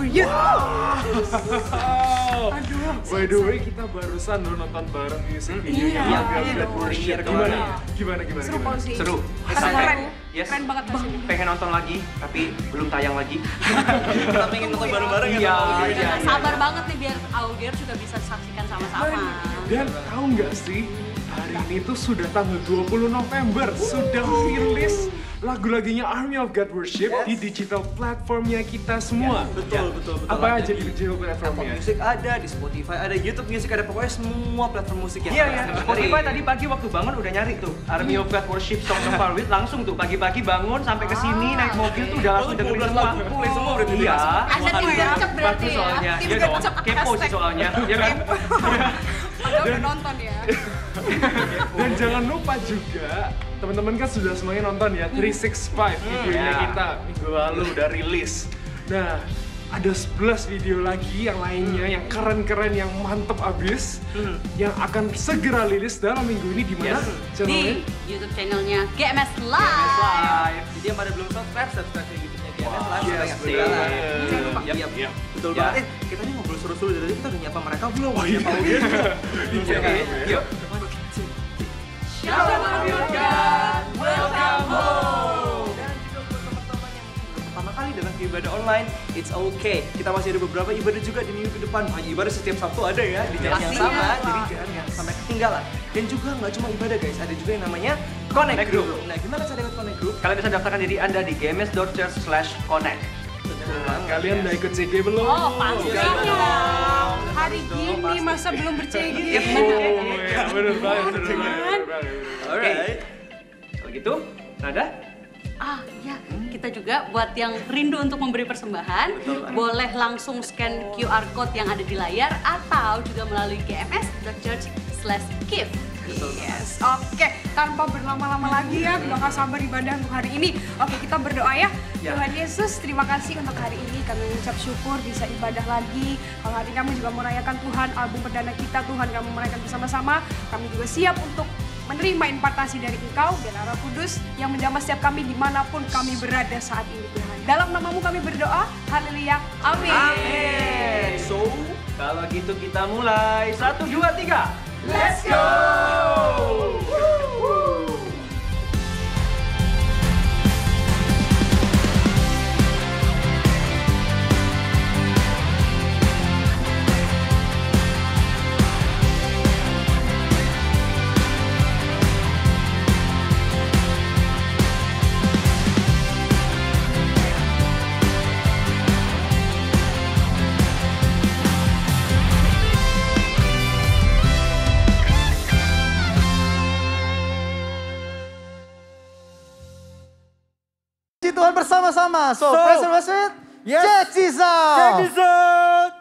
Songs of Our Youth. Oh. Aduh. By the way, kita barusan lo nonton bareng music video Iya, yang iya dong. Worship. Iya, Gimana? iya. Gimana gimana? Seru gimana? banget sih. Seru. Keren, Sampai-. Yes. Keren banget pasti. Pengen nonton lagi, tapi belum tayang lagi. Kita pengen nonton bareng-bareng ya. Iya, iya. Sabar banget nih biar audiens juga bisa saksikan sama-sama. Dan tahu nggak sih, hari ini tuh sudah tanggal 20 November, sudah rilis lagu-lagunya Army of God Worship di digital platformnya kita semua. Betul, betul, betul. Apa Ada aja di di digital Apple platformnya? Music ada, di Spotify ada, YouTube Music ada, pokoknya semua platform musik yang Iya ada. ya, Spotify tadi pagi waktu bangun udah nyari tuh Army of God Worship Song of Our With langsung tuh pagi-pagi bangun sampai ke sini naik mobil tuh udah langsung Oh, dengerin 12 semua. play semua berarti Iya. Ada tim gercep berarti Bagus ya. soalnya. Tim Iya dong. Kepo sih soalnya. Iya kan? Padahal udah nonton ya. Dan jangan lupa juga teman-teman kan sudah semuanya nonton ya 365 videonya ya. kita minggu lalu udah rilis. Nah, ada 11 video lagi yang lainnya yang keren-keren yang mantep abis yang akan segera rilis dalam minggu ini di mana? Yes. Channelnya? Di YouTube channelnya GMS Live. Live. Jadi yang pada belum subscribe, subscribe ke YouTube-nya GMS Live. Yes, Banyak betul. Yap, yap, Yap. Betul Ya. banget. Eh, kita nih ngobrol seru-seru dari tadi kita udah nyapa mereka belum? Oh iya. Nyapa? Iya, Oke, iya. yuk. Shalom welcome home. Dan juga buat teman-teman yang pertama kali dalam ibadah online, it's okay. Kita masih ada beberapa ibadah juga di minggu ke depan. Wah, ibadah setiap Sabtu ada ya di jam yang sama, jadi jangan yang sampai ketinggalan. Dan juga nggak cuma ibadah guys, ada juga yang namanya Connect Connect Group. Group. Nah, gimana cara ikut Connect Group? Kalian bisa daftarkan diri Anda di gms.church/connect. Nah, kalian udah ikut CG belum? Oh, pasti Iya dong. Hari gini masa belum percaya gitu. Iya, Oh, iya, bener banget, bener banget. Alright. Kalau gitu, Nada, Ah ya, kita juga buat yang rindu untuk memberi persembahan, boleh langsung scan QR code yang ada di layar atau juga melalui Yes, oke. Tanpa berlama-lama lagi ya, udah gak sabar ibadah untuk hari ini. Oke, kita berdoa ya. Ya. Tuhan Yesus, terima kasih untuk hari ini. Kami mengucap syukur bisa ibadah lagi. Kalau hari kami juga merayakan Tuhan, album perdana kita, Tuhan kami merayakan bersama-sama. Kami juga siap untuk menerima impartasi dari Engkau dan Arah Kudus yang menjamah setiap kami di mana pun kami berada saat ini Tuhan. Dalam namamu kami berdoa, haleluya, amin. Amin. So, kalau gitu kita mulai. Satu, dua, tiga. Let's go! bersama-sama. So, so present Westwood, yes. Jesus.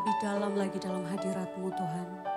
Lebih dalam lagi dalam hadiratmu Tuhan.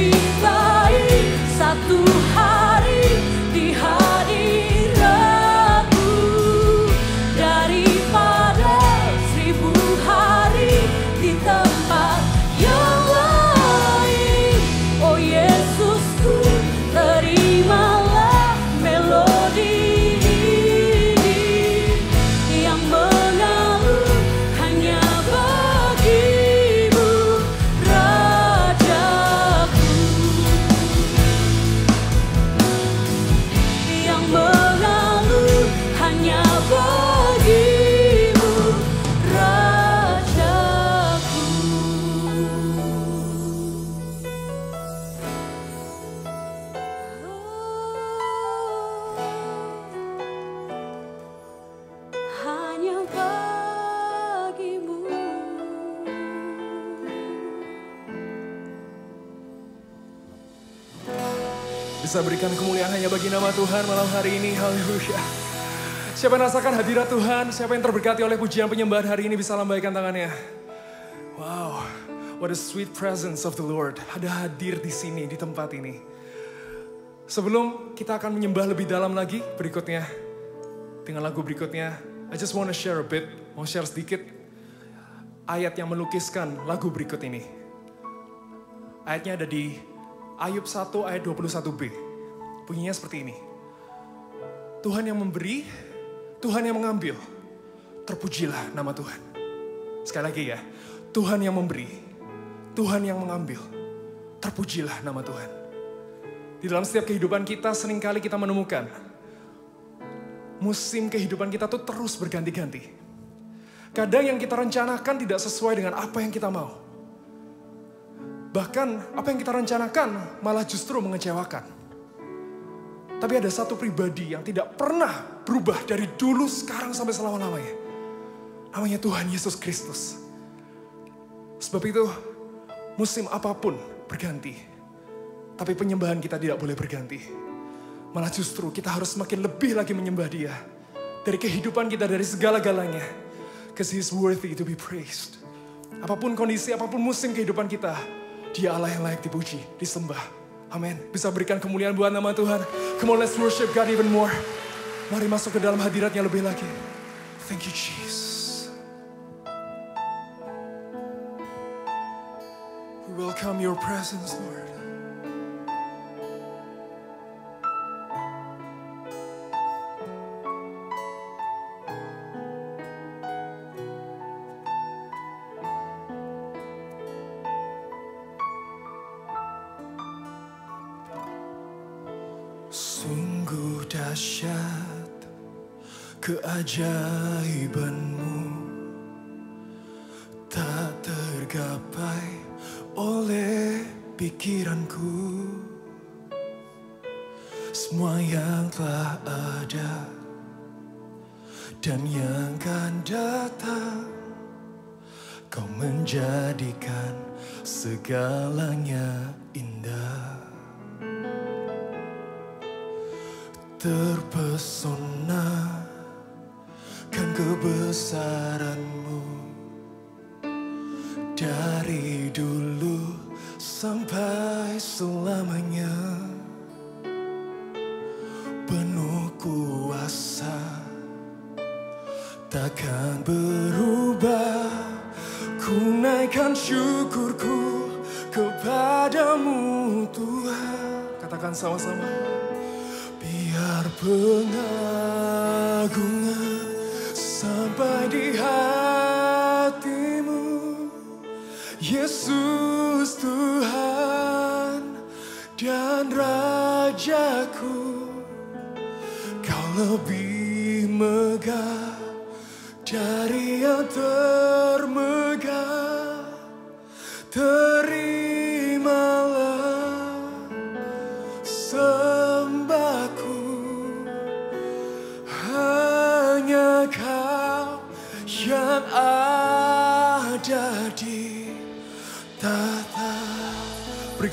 be Siapa yang rasakan hadirat Tuhan, siapa yang terberkati oleh pujian penyembahan hari ini bisa lambaikan tangannya. Wow, what a sweet presence of the Lord. Ada hadir di sini, di tempat ini. Sebelum kita akan menyembah lebih dalam lagi berikutnya, dengan lagu berikutnya, I just want to share a bit, mau share sedikit ayat yang melukiskan lagu berikut ini. Ayatnya ada di Ayub 1 ayat 21b. Bunyinya seperti ini. Tuhan yang memberi, Tuhan yang mengambil. Terpujilah nama Tuhan. Sekali lagi ya, Tuhan yang memberi, Tuhan yang mengambil. Terpujilah nama Tuhan. Di dalam setiap kehidupan kita sering kali kita menemukan musim kehidupan kita tuh terus berganti-ganti. Kadang yang kita rencanakan tidak sesuai dengan apa yang kita mau. Bahkan apa yang kita rencanakan malah justru mengecewakan. Tapi ada satu pribadi yang tidak pernah berubah dari dulu, sekarang sampai selama-lamanya. Namanya Tuhan Yesus Kristus. Sebab itu musim apa pun berganti. Tapi penyembahan kita tidak boleh berganti. Malah justru kita harus semakin lebih lagi menyembah dia. Dari kehidupan kita, dari segala-galanya. Because he is worthy to be praised. Apa pun kondisi, apa pun musim kehidupan kita. Dia Allah yang layak dipuji, disembah. Amin. Bisa berikan kemuliaan buat nama Tuhan. Come on, let's worship God even more. Mari masuk ke dalam hadiratnya lebih lagi. Thank you, Jesus. We welcome your presence, Lord. Dahsyat keajaibanmu. Tak tergapai oleh pikiranku. Semua yang telah ada dan yang akan datang Kau menjadikan segalanya indah terpesona kan kebesaranmu. Dari dulu sampai selamanya penuh kuasa takkan berubah. Ku naikkan syukurku kepadamu Tuhan. Katakan sama-sama Biar pengagungan sampai di hatimu. Yesus Tuhan dan Rajaku Kau lebih megah dari yang termegah. Terimalah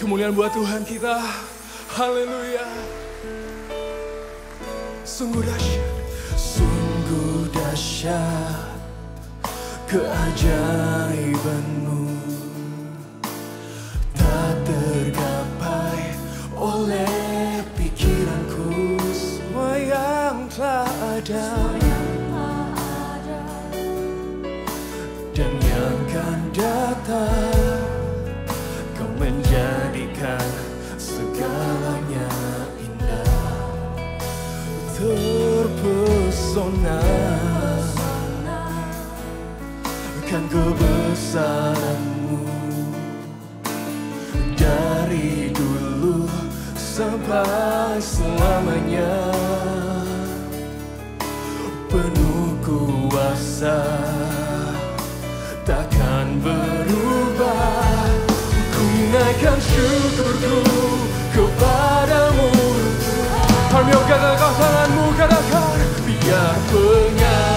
kemuliaan buat Tuhan kita. Haleluya. Sungguh dahsyat. Sungguh dahsyat keajaibanmu. Tak tergapai oleh pikiranku. Semua yang telah ada. Dan yang akan datang terpesona kan kebesaranmu dari dulu sampai selamanya. Penuh kuasa takkan berubah. Ku naikkan syukurku Angkat tanganmu katakan biar pengagungan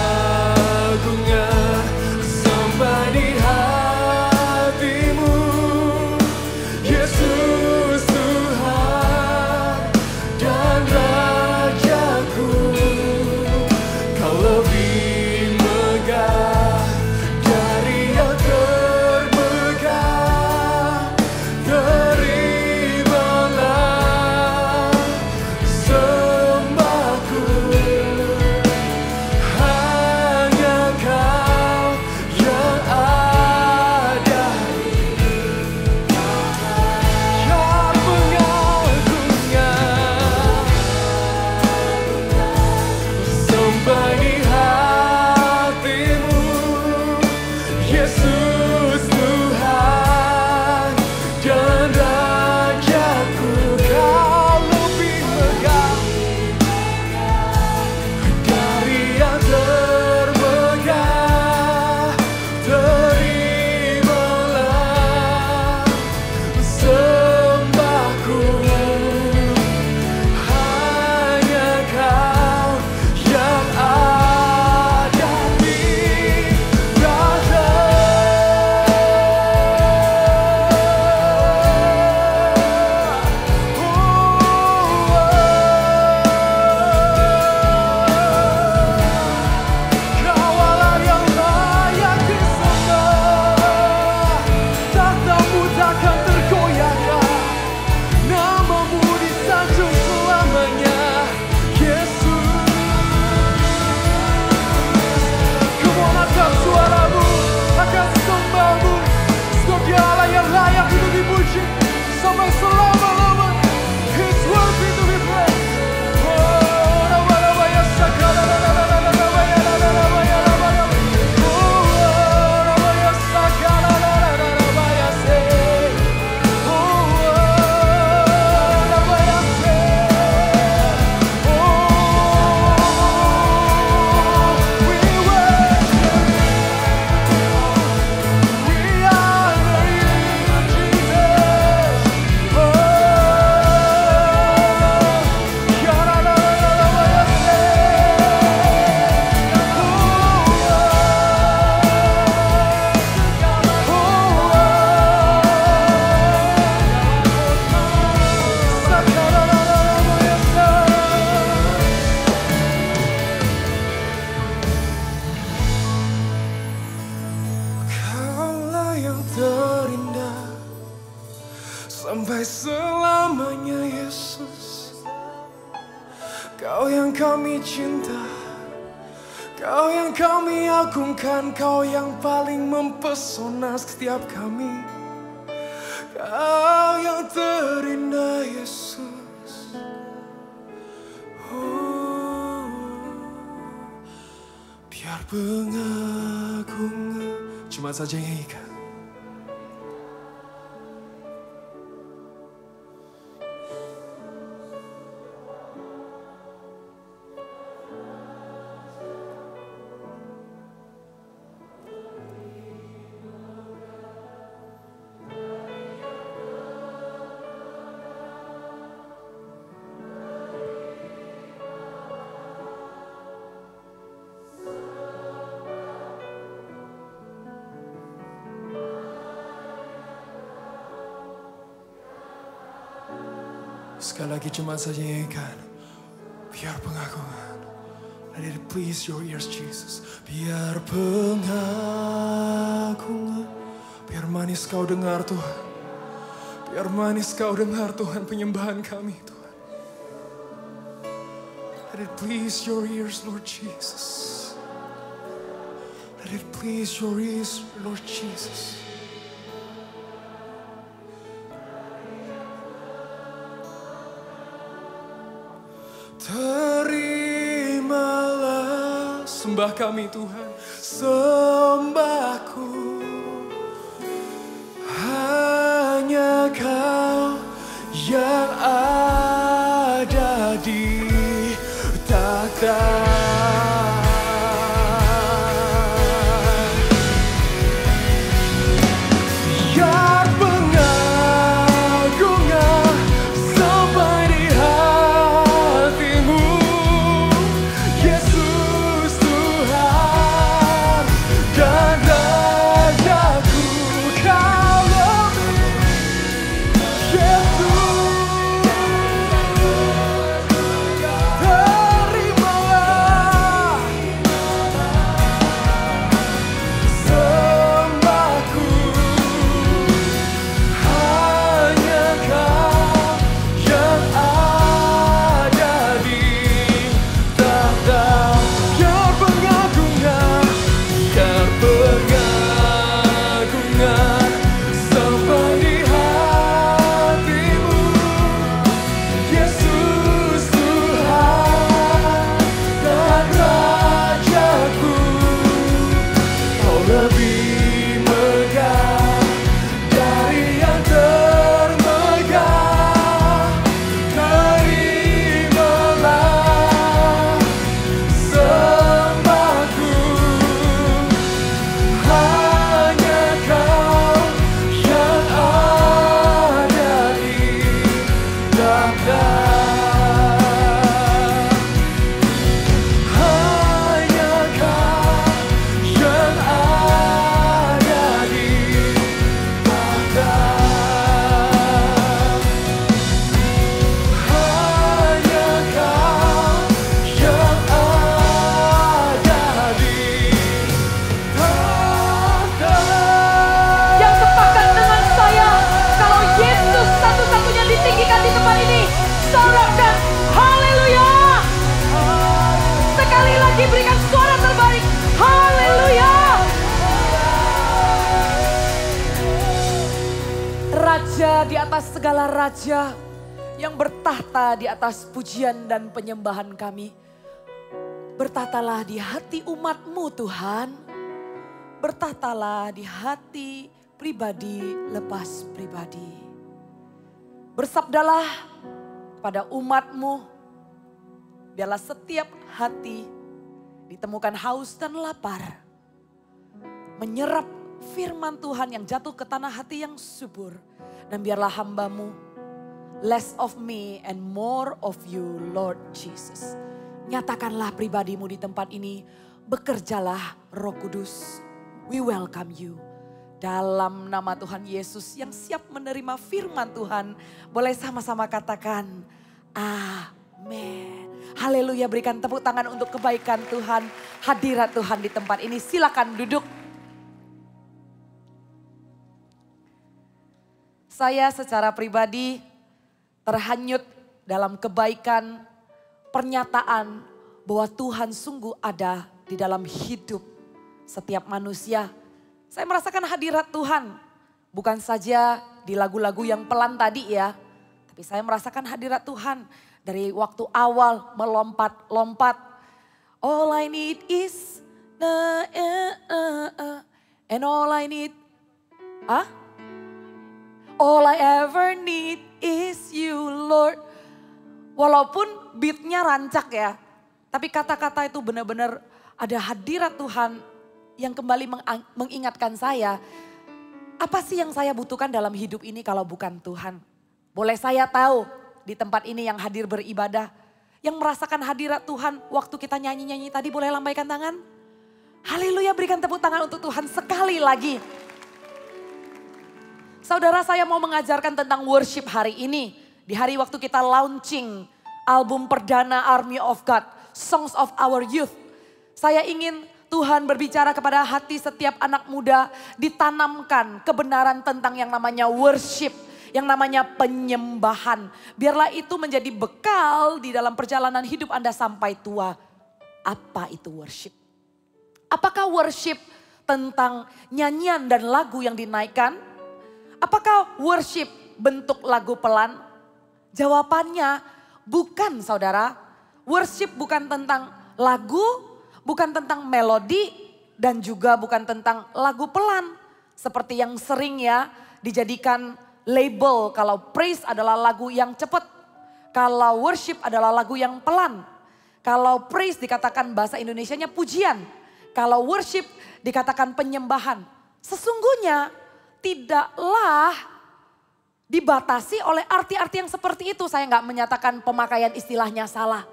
lagi cuma saja ikan Biar pengagungan. Let it please your ears Jesus. Biar pengagungan. Biar manis kau dengar Tuhan. Biar manis kau dengar Tuhan penyembahan kami Tuhan. Let it please your ears Lord Jesus. Let it please your ears Lord Jesus Sembah kami Tuhan. Sembahku raja yang bertahta di atas pujian dan penyembahan kami. Bertahtalah di hati umatmu Tuhan. Bertahtalah di hati pribadi lepas pribadi. Bersabdalah pada umatmu, biarlah setiap hati ditemukan haus dan lapar. Menyerap firman Tuhan yang jatuh ke tanah hati yang subur. Dan biarlah hambamu, less of me and more of you Lord Jesus. Nyatakanlah pribadimu di tempat ini, bekerjalah roh kudus. We welcome you. Dalam nama Tuhan Yesus yang siap menerima firman Tuhan. Boleh sama-sama katakan, amin. Haleluya berikan tepuk tangan untuk kebaikan Tuhan. Hadirat Tuhan di tempat ini. Silakan duduk. Saya secara pribadi terhanyut dalam kebaikan pernyataan bahwa Tuhan sungguh ada di dalam hidup setiap manusia. Saya merasakan hadirat Tuhan, bukan saja di lagu-lagu yang pelan tadi ya, tapi saya merasakan hadirat Tuhan dari waktu awal melompat-lompat. All I need is na, eh, eh, eh, and all I need, ah? All I ever need is you Lord. Walaupun beatnya rancak ya, tapi kata-kata itu benar-benar ada hadirat Tuhan yang kembali mengingatkan saya, apa sih yang saya butuhkan dalam hidup ini kalau bukan Tuhan? Boleh saya tahu di tempat ini yang hadir beribadah, yang merasakan hadirat Tuhan waktu kita nyanyi-nyanyi tadi boleh lambaikan tangan? Haleluya berikan tepuk tangan untuk Tuhan sekali lagi. Saudara saya mau mengajarkan tentang worship hari ini. Di hari waktu kita launching album perdana Army of God, Songs of Our Youth. Saya ingin Tuhan berbicara kepada hati setiap anak muda, ditanamkan kebenaran tentang yang namanya worship, yang namanya penyembahan. Biarlah itu menjadi bekal di dalam perjalanan hidup Anda sampai tua. Apa itu worship? Apakah worship tentang nyanyian dan lagu yang dinaikkan? Apakah worship bentuk lagu pelan? Jawabannya bukan saudara. Worship bukan tentang lagu, bukan tentang melodi, dan juga bukan tentang lagu pelan. Seperti yang sering ya dijadikan label kalau praise adalah lagu yang cepat. Kalau worship adalah lagu yang pelan. Kalau praise dikatakan bahasa Indonesianya pujian. Kalau worship dikatakan penyembahan. Sesungguhnya tidaklah dibatasi oleh arti-arti yang seperti itu. Saya nggak menyatakan pemakaian istilahnya salah.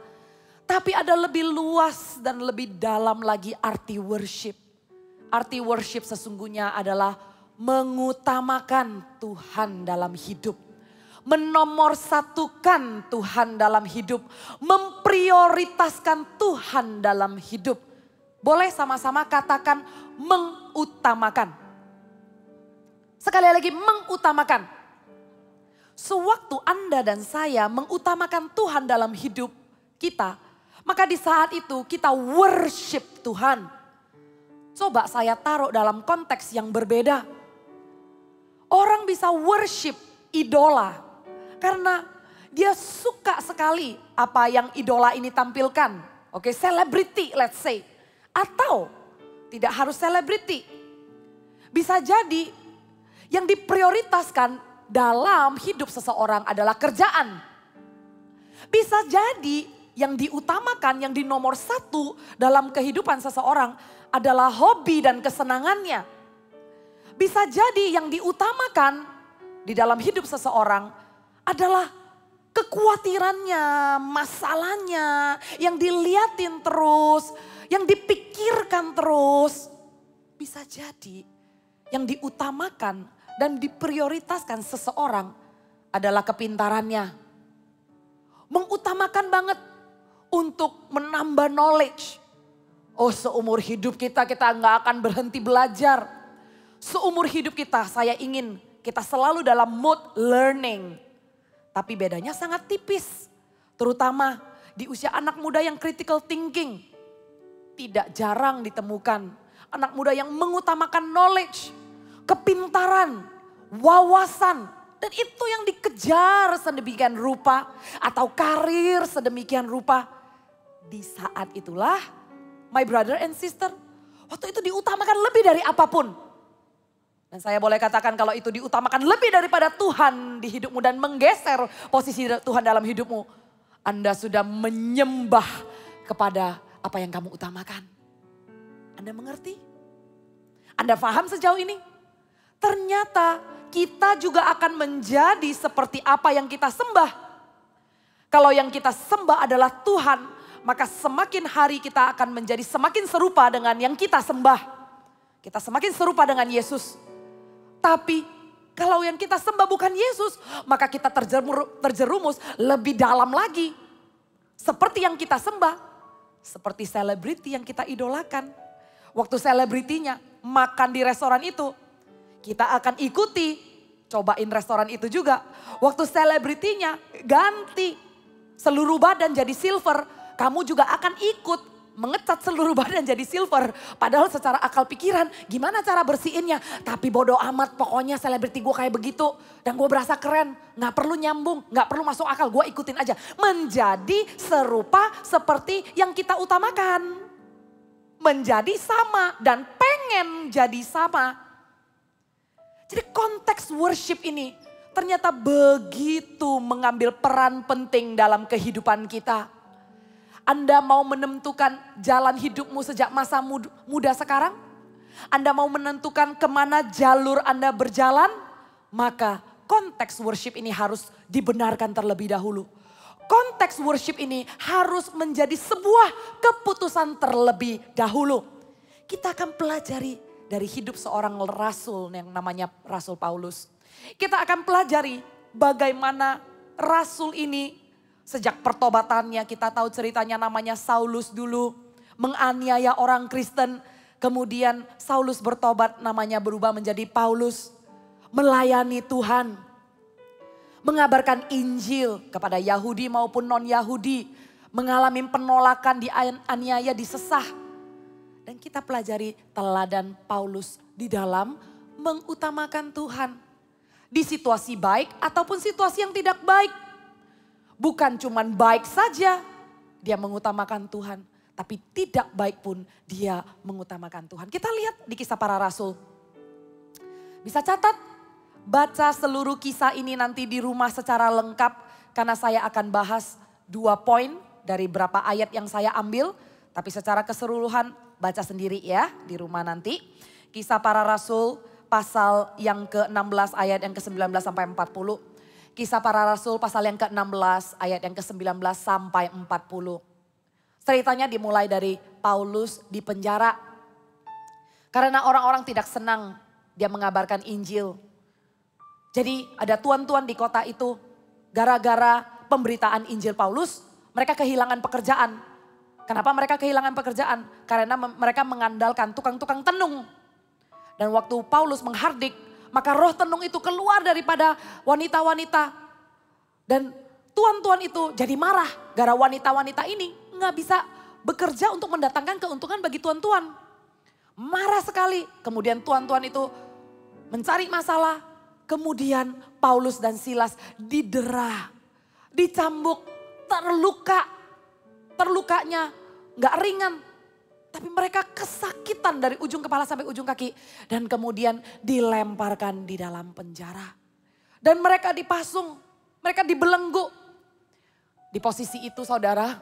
Tapi ada lebih luas dan lebih dalam lagi arti worship. Arti worship sesungguhnya adalah mengutamakan Tuhan dalam hidup. Menomorsatukan Tuhan dalam hidup. Memprioritaskan Tuhan dalam hidup. Boleh sama-sama katakan mengutamakan. Sekali lagi mengutamakan. Sewaktu Anda dan saya mengutamakan Tuhan dalam hidup kita, maka di saat itu kita worship Tuhan. Coba saya taruh dalam konteks yang berbeda. Orang bisa worship idola karena dia suka sekali apa yang idola ini tampilkan. Oke, celebrity let's say. Atau tidak harus selebriti. Bisa jadi yang diprioritaskan dalam hidup seseorang adalah kerjaan. Bisa jadi yang diutamakan, yang di nomor satu dalam kehidupan seseorang adalah hobi dan kesenangannya. Bisa jadi yang diutamakan di dalam hidup seseorang adalah kekhawatirannya, masalahnya, yang diliatin terus, yang dipikirkan terus. Bisa jadi yang diutamakan dan diprioritaskan seseorang adalah kepintarannya. Mengutamakan banget untuk menambah knowledge. Oh seumur hidup kita, kita nggak akan berhenti belajar. Seumur hidup kita saya ingin kita selalu dalam mood learning. Tapi bedanya sangat tipis. Terutama di usia anak muda yang critical thinking. Tidak jarang ditemukan anak muda yang mengutamakan knowledge, kepintaran, wawasan. Dan itu yang dikejar sedemikian rupa atau karir sedemikian rupa. Di saat itulah my brother and sister, waktu itu diutamakan lebih dari apa pun. Dan saya boleh katakan kalau itu diutamakan lebih daripada Tuhan di hidupmu dan menggeser posisi Tuhan dalam hidupmu. Anda sudah menyembah kepada apa yang kamu utamakan. Anda mengerti? Anda paham sejauh ini? Ternyata kita juga akan menjadi seperti apa yang kita sembah. Kalau yang kita sembah adalah Tuhan, maka semakin hari kita akan menjadi semakin serupa dengan yang kita sembah. Kita semakin serupa dengan Yesus. Tapi kalau yang kita sembah bukan Yesus, maka kita terjerumus lebih dalam lagi. Seperti yang kita sembah, seperti selebriti yang kita idolakan. Waktu selebritinya makan di restoran itu, kita akan ikuti cobain restoran itu juga. Waktu selebritinya ganti seluruh badan jadi silver, kamu juga akan ikut mengecat seluruh badan jadi silver. Padahal secara akal pikiran gimana cara bersihinnya. Tapi bodoh amat pokoknya selebriti gue kayak begitu. Dan gue berasa keren. Gak perlu nyambung, gak perlu masuk akal. Gue ikutin aja. Menjadi serupa seperti yang kita utamakan. Menjadi sama dan pengen jadi sama. Jadi konteks worship ini ternyata begitu mengambil peran penting dalam kehidupan kita. Anda mau menentukan jalan hidupmu sejak masa mud- muda sekarang? Anda mau menentukan ke mana jalur Anda berjalan? Maka konteks worship ini harus dibenarkan terlebih dahulu. Konteks worship ini harus menjadi sebuah keputusan terlebih dahulu. Kita akan pelajari dari hidup seorang rasul yang namanya Rasul Paulus. Kita akan pelajari bagaimana rasul ini Sejak pertobatannya kita tahu ceritanya namanya Saulus dulu. Menganiaya orang Kristen. Kemudian Saulus bertobat namanya berubah menjadi Paulus. Melayani Tuhan. Mengabarkan Injil kepada Yahudi maupun non-Yahudi. Mengalami penolakan, dianiaya, disesah. Dan kita pelajari teladan Paulus di dalam mengutamakan Tuhan. Di situasi baik ataupun situasi yang tidak baik bukan cuman baik saja dia mengutamakan Tuhan, tapi tidak baik pun dia mengutamakan Tuhan. Kita lihat di kisah para rasul. Bisa catat, baca seluruh kisah ini nanti di rumah secara lengkap karena saya akan bahas dua poin dari berapa ayat yang saya ambil, tapi secara keseluruhan baca sendiri ya di rumah nanti. Kisah para rasul pasal yang ke-16 ayat yang ke-19 sampai 40. Kisah para Rasul pasal yang ke-16 ayat yang ke-19 sampai 40. Ceritanya dimulai dari Paulus di penjara. Karena orang-orang tidak senang dia mengabarkan Injil. Jadi ada tuan-tuan di kota itu gara-gara pemberitaan Injil Paulus mereka kehilangan pekerjaan. Kenapa mereka kehilangan pekerjaan? Karena mereka mengandalkan tukang-tukang tenung. Dan waktu Paulus menghardik maka roh tenung itu keluar daripada wanita-wanita. Dan tuan-tuan itu jadi marah. Gara wanita-wanita ini nggak bisa bekerja untuk mendatangkan keuntungan bagi tuan-tuan. Marah sekali. Kemudian tuan-tuan itu mencari masalah. Kemudian Paulus dan Silas didera, dicambuk, terluka. Terlukanya nggak ringan, tapi mereka kesakitan dari ujung kepala sampai ujung kaki. Dan kemudian dilemparkan di dalam penjara. Dan mereka dipasung, mereka dibelenggu. Di posisi itu saudara,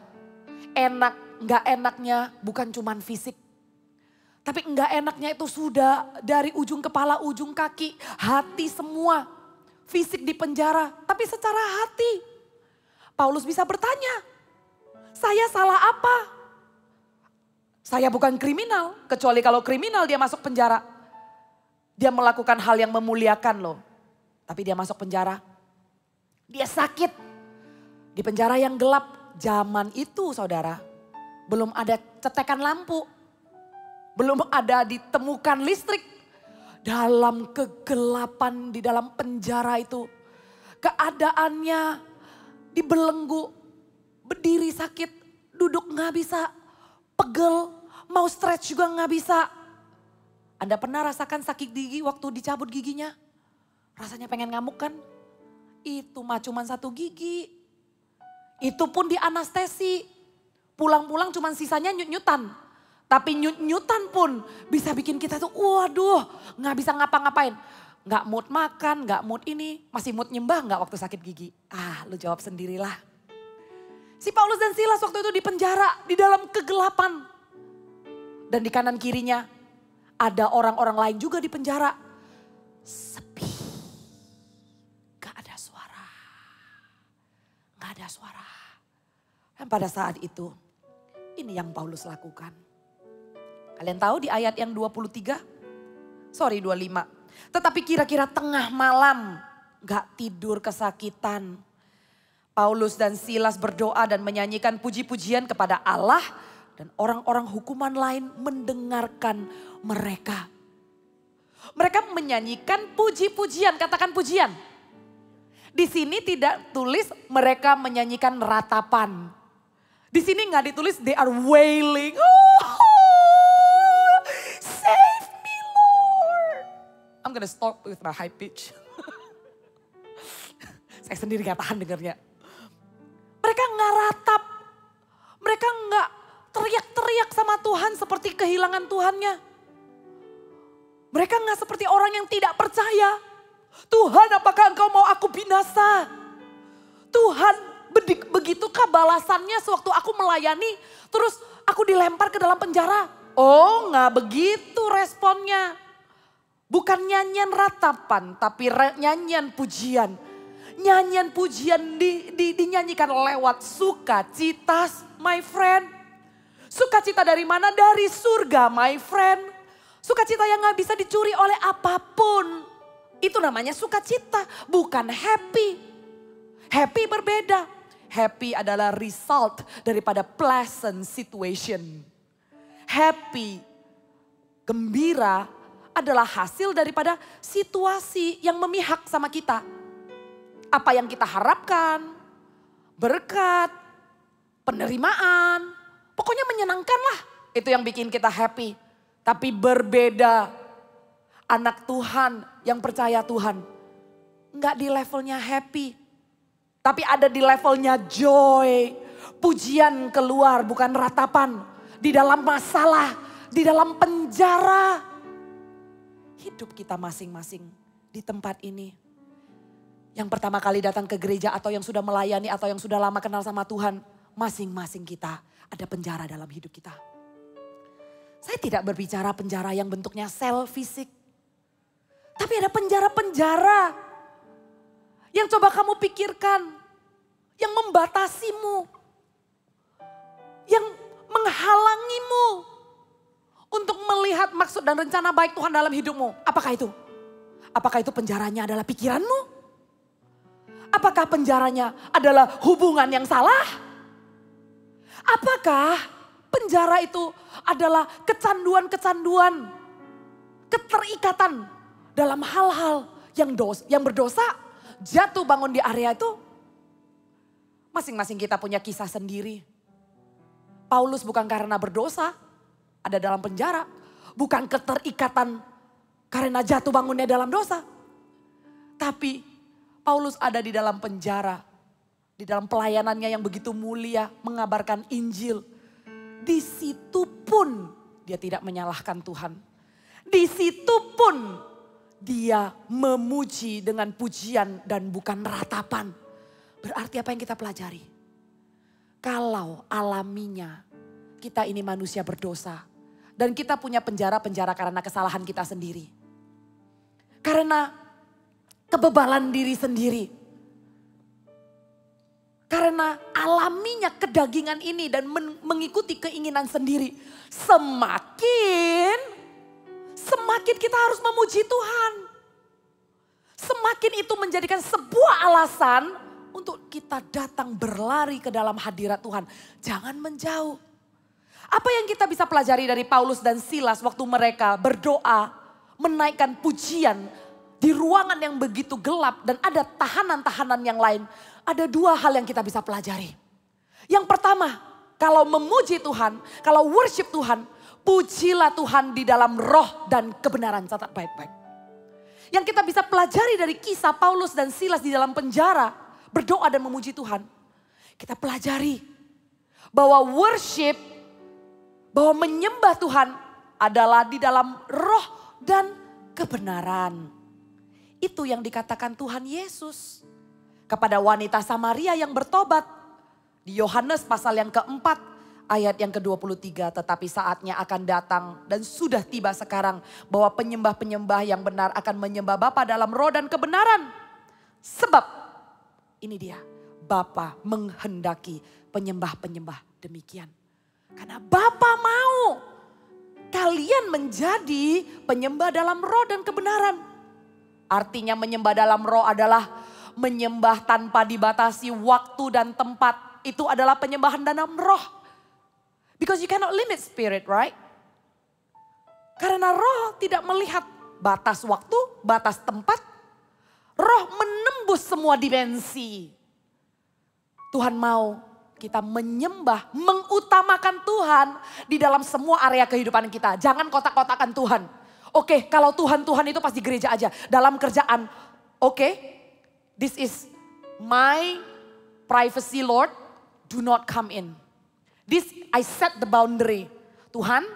enak nggak enaknya bukan cuman fisik. Tapi enggak enaknya itu sudah dari ujung kepala, ujung kaki, hati semua. Fisik di penjara, tapi secara hati. Paulus bisa bertanya, saya salah apa? Saya bukan kriminal, kecuali kalau kriminal dia masuk penjara. Dia melakukan hal yang memuliakan loh. Tapi dia masuk penjara. Dia sakit. Di penjara yang gelap. Zaman itu saudara. Belum ada cetekan lampu. Belum ada ditemukan listrik. Dalam kegelapan di dalam penjara itu. Keadaannya dibelenggu. Berdiri sakit. Duduk gak bisa. Pegel Mau stretch juga nggak bisa. Anda pernah rasakan sakit gigi waktu dicabut giginya? Rasanya pengen ngamuk kan? Itu mah cuma satu gigi. Itu pun di anestesi. Pulang-pulang cuma sisanya nyut-nyutan. Tapi nyut-nyutan pun bisa bikin kita tuh waduh nggak bisa ngapa-ngapain. Nggak mood makan, nggak mood ini. Masih mood nyembah nggak waktu sakit gigi? Ah lu jawab sendirilah. Si Paulus dan Silas waktu itu di penjara, di dalam kegelapan. Dan di kanan kirinya ada orang-orang lain juga di penjara. Sepi. Gak ada suara. Gak ada suara. Dan pada saat itu ini yang Paulus lakukan. Kalian tahu di ayat yang 23? Sorry 25. Tetapi kira-kira tengah malam gak tidur kesakitan. Paulus dan Silas berdoa dan menyanyikan puji-pujian kepada Allah dan orang-orang hukuman lain mendengarkan mereka. Mereka menyanyikan puji-pujian, katakan pujian. Di sini tidak tulis mereka menyanyikan ratapan. Di sini nggak ditulis they are wailing. Oh, save me Lord. I'm gonna stop with my high pitch. Saya sendiri gak tahan dengarnya. Mereka nggak ratap. Mereka nggak teriak-teriak sama Tuhan seperti kehilangan Tuhannya. Mereka nggak seperti orang yang tidak percaya. Tuhan apakah engkau mau aku binasa? Tuhan begitukah balasannya sewaktu aku melayani terus aku dilempar ke dalam penjara? Oh nggak begitu responnya. Bukan nyanyian ratapan tapi nyanyian pujian. Nyanyian pujian di, di- dinyanyikan lewat sukacita my friend. Sukacita dari mana? Dari surga my friend. Sukacita yang gak bisa dicuri oleh apa pun. Itu namanya sukacita, bukan happy. Happy berbeda. Happy adalah result daripada pleasant situation. Happy, gembira adalah hasil daripada situasi yang memihak sama kita. Apa yang kita harapkan, berkat, penerimaan, pokoknya menyenangkan lah. Itu yang bikin kita happy. Tapi berbeda anak Tuhan yang percaya Tuhan. Enggak di levelnya happy. Tapi ada di levelnya joy. Pujian keluar bukan ratapan. Di dalam masalah, di dalam penjara. Hidup kita masing-masing di tempat ini. Yang pertama kali datang ke gereja atau yang sudah melayani atau yang sudah lama kenal sama Tuhan. Masing-masing kita ada penjara dalam hidup kita. Saya tidak berbicara penjara yang bentuknya sel fisik. Tapi ada penjara-penjara yang coba kamu pikirkan. Yang membatasimu. Yang menghalangimu. Untuk melihat maksud dan rencana baik Tuhan dalam hidupmu. Apakah itu? Apakah itu penjaranya adalah pikiranmu? Apakah penjaranya adalah hubungan yang salah? Apakah penjara itu adalah kecanduan-kecanduan, keterikatan dalam hal-hal yang dos, yang berdosa, jatuh bangun di area itu? Masing-masing kita punya kisah sendiri. Paulus bukan karena berdosa, ada dalam penjara, bukan keterikatan karena jatuh bangunnya dalam dosa. Tapi Paulus ada di dalam penjara, di dalam pelayanannya yang begitu mulia, mengabarkan Injil. Di situ pun dia tidak menyalahkan Tuhan. Di situ pun dia memuji dengan pujian dan bukan ratapan. Berarti apa yang kita pelajari? Kalau alaminya kita ini manusia berdosa dan kita punya penjara-penjara karena kesalahan kita sendiri. Karena kebebalan diri sendiri. Karena alaminya kedagingan ini dan men- mengikuti keinginan sendiri. Semakin, semakin kita harus memuji Tuhan. Semakin itu menjadikan sebuah alasan untuk kita datang berlari ke dalam hadirat Tuhan. Jangan menjauh. Apa yang kita bisa pelajari dari Paulus dan Silas waktu mereka berdoa, menaikkan pujian di ruangan yang begitu gelap dan ada tahanan-tahanan yang lain. Ada dua hal yang kita bisa pelajari. Yang pertama, kalau memuji Tuhan, kalau worship Tuhan, pujilah Tuhan di dalam roh dan kebenaran. Catat baik-baik. Yang kita bisa pelajari dari kisah Paulus dan Silas di dalam penjara, berdoa dan memuji Tuhan. Kita pelajari bahwa worship, bahwa menyembah Tuhan adalah di dalam roh dan kebenaran. Itu yang dikatakan Tuhan Yesus kepada wanita Samaria yang bertobat. Di Yohanes pasal yang keempat ayat yang ke-23. Tetapi saatnya akan datang dan sudah tiba sekarang bahwa penyembah-penyembah yang benar akan menyembah Bapa dalam roh dan kebenaran. Sebab ini dia Bapa menghendaki penyembah-penyembah demikian. Karena Bapa mau kalian menjadi penyembah dalam roh dan kebenaran. Artinya menyembah dalam roh adalah menyembah tanpa dibatasi waktu dan tempat. Itu adalah penyembahan dalam roh. Because you cannot limit spirit, right? Karena roh tidak melihat batas waktu, batas tempat. Roh menembus semua dimensi. Tuhan mau kita menyembah, mengutamakan Tuhan di dalam semua area kehidupan kita. Jangan kotak-kotakan Tuhan. Oke, kalau Tuhan Tuhan itu pasti gereja aja. Dalam kerjaan, oke, this is my privacy Lord, do not come in. This I set the boundary. Tuhan,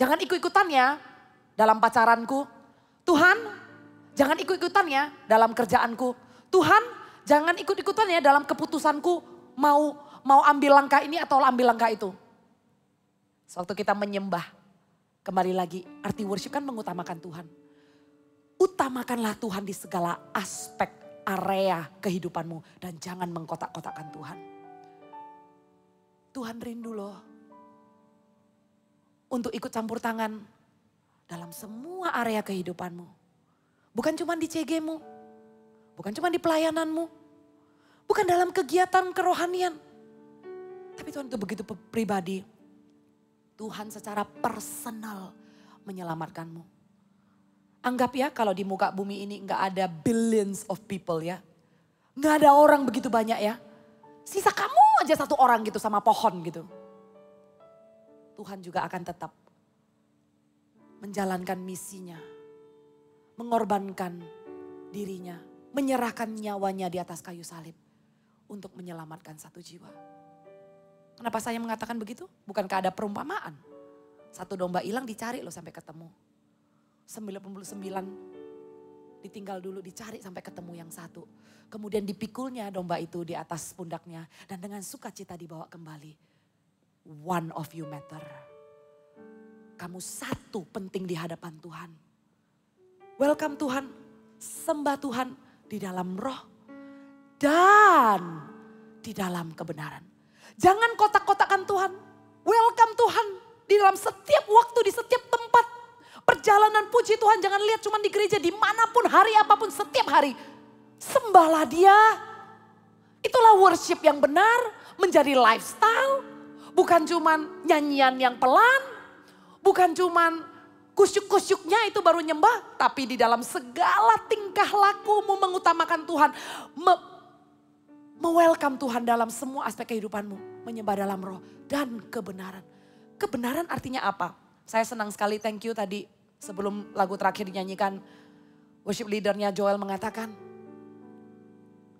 jangan ikut-ikutan ya dalam pacaranku. Tuhan, jangan ikut-ikutan ya dalam kerjaanku. Tuhan, jangan ikut-ikutan ya dalam keputusanku mau mau ambil langkah ini atau ambil langkah itu. Sewaktu kita menyembah, kembali lagi arti worship kan mengutamakan Tuhan. Utamakanlah Tuhan di segala aspek area kehidupanmu dan jangan mengkotak-kotakan Tuhan. Tuhan rindu loh untuk ikut campur tangan dalam semua area kehidupanmu. Bukan cuma di CG-mu, bukan cuma di pelayananmu, bukan dalam kegiatan kerohanian. Tapi Tuhan itu begitu pribadi. Tuhan secara personal menyelamatkanmu. Anggap ya kalau di muka bumi ini nggak ada billions of people ya. Nggak ada orang begitu banyak ya. Sisa kamu aja satu orang gitu sama pohon gitu. Tuhan juga akan tetap menjalankan misinya. Mengorbankan dirinya. Menyerahkan nyawanya di atas kayu salib. Untuk menyelamatkan satu jiwa. Kenapa saya mengatakan begitu? Bukankah ada perumpamaan? Satu domba hilang dicari loh sampai ketemu. 99 ditinggal dulu dicari sampai ketemu yang satu. Kemudian dipikulnya domba itu di atas pundaknya dan dengan sukacita dibawa kembali. One of you matter. Kamu satu penting di hadapan Tuhan. Welcome Tuhan, sembah Tuhan di dalam roh dan di dalam kebenaran. Jangan kotak-kotakan Tuhan. Welcome Tuhan di dalam setiap waktu, di setiap tempat. Perjalanan puji Tuhan jangan lihat cuma di gereja, di mana pun, hari apa pun, setiap hari. Sembahlah dia. Itulah worship yang benar, menjadi lifestyle. Bukan cuma nyanyian yang pelan, bukan cuma kusyuk-kusyuknya itu baru nyembah. Tapi di dalam segala tingkah lakumu mengutamakan Tuhan. Me-welcome Tuhan dalam semua aspek kehidupanmu. Menyembah dalam roh dan kebenaran. Kebenaran artinya apa? Saya senang sekali thank you tadi sebelum lagu terakhir dinyanyikan. Worship leadernya Joel mengatakan.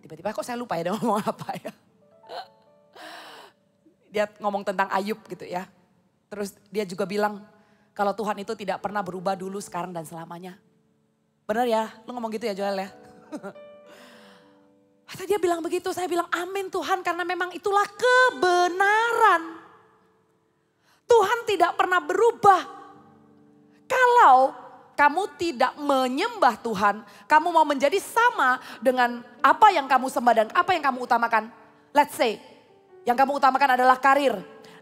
Tiba-tiba kok saya lupa ya dia ngomong apa ya. Dia ngomong tentang Ayub gitu ya. Terus dia juga bilang kalau Tuhan itu tidak pernah berubah dulu, sekarang dan selamanya. Benar ya? Lu ngomong gitu ya Joel ya? Atau dia bilang begitu, saya bilang amin Tuhan karena memang itulah kebenaran. Tuhan tidak pernah berubah. Kalau kamu tidak menyembah Tuhan, kamu mau menjadi sama dengan apa yang kamu sembah dan apa yang kamu utamakan. Let's say, yang kamu utamakan adalah karir.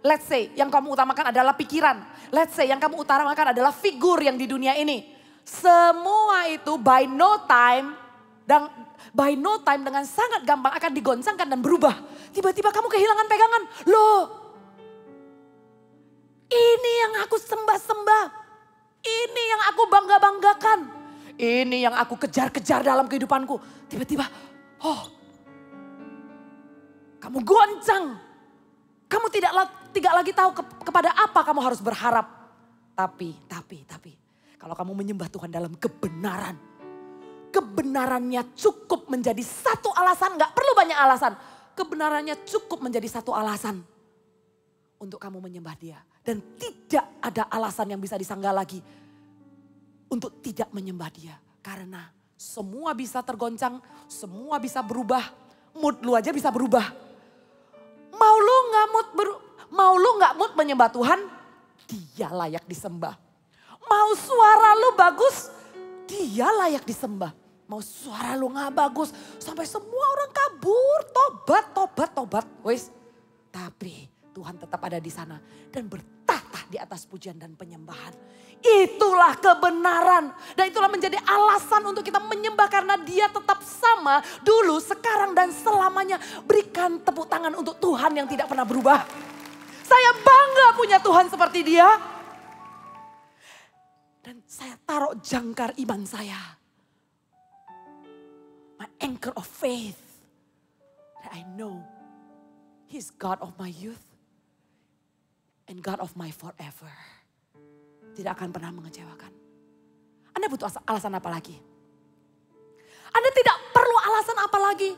Let's say, yang kamu utamakan adalah pikiran. Let's say, yang kamu utamakan adalah figur yang di dunia ini. Semua itu by no time dan by no time dengan sangat gampang akan digoncangkan dan berubah. Tiba-tiba kamu kehilangan pegangan. Loh, ini yang aku sembah-sembah. Ini yang aku bangga-banggakan. Ini yang aku kejar-kejar dalam kehidupanku. Tiba-tiba, oh, kamu goncang. Kamu tidak, tidak lagi tahu ke, kepada apa kamu harus berharap. Tapi, tapi, tapi. Kalau kamu menyembah Tuhan dalam kebenaran. Kebenarannya cukup menjadi satu alasan. Gak perlu banyak alasan. Kebenarannya cukup menjadi satu alasan. Untuk kamu menyembah dia. Dan tidak ada alasan yang bisa disanggah lagi. Untuk tidak menyembah dia. Karena semua bisa tergoncang. Semua bisa berubah. Mood lu aja bisa berubah. Mau lu gak mood, ber, mau lu gak mood menyembah Tuhan. Dia layak disembah. Mau suara lu bagus, dia layak disembah. Mau suara lu gak bagus, sampai semua orang kabur, tobat, tobat, tobat. Wes, tapi Tuhan tetap ada di sana dan bertata di atas pujian dan penyembahan. Itulah kebenaran dan itulah menjadi alasan untuk kita menyembah karena dia tetap sama dulu, sekarang dan selamanya. Berikan tepuk tangan untuk Tuhan yang tidak pernah berubah. Saya bangga punya Tuhan seperti dia. Dan saya taruh jangkar iman saya. My anchor of faith. That I know He's God of my youth. And God of my forever. Tidak akan pernah mengecewakan. Anda butuh asa- alasan apa lagi? Anda tidak perlu alasan apa lagi.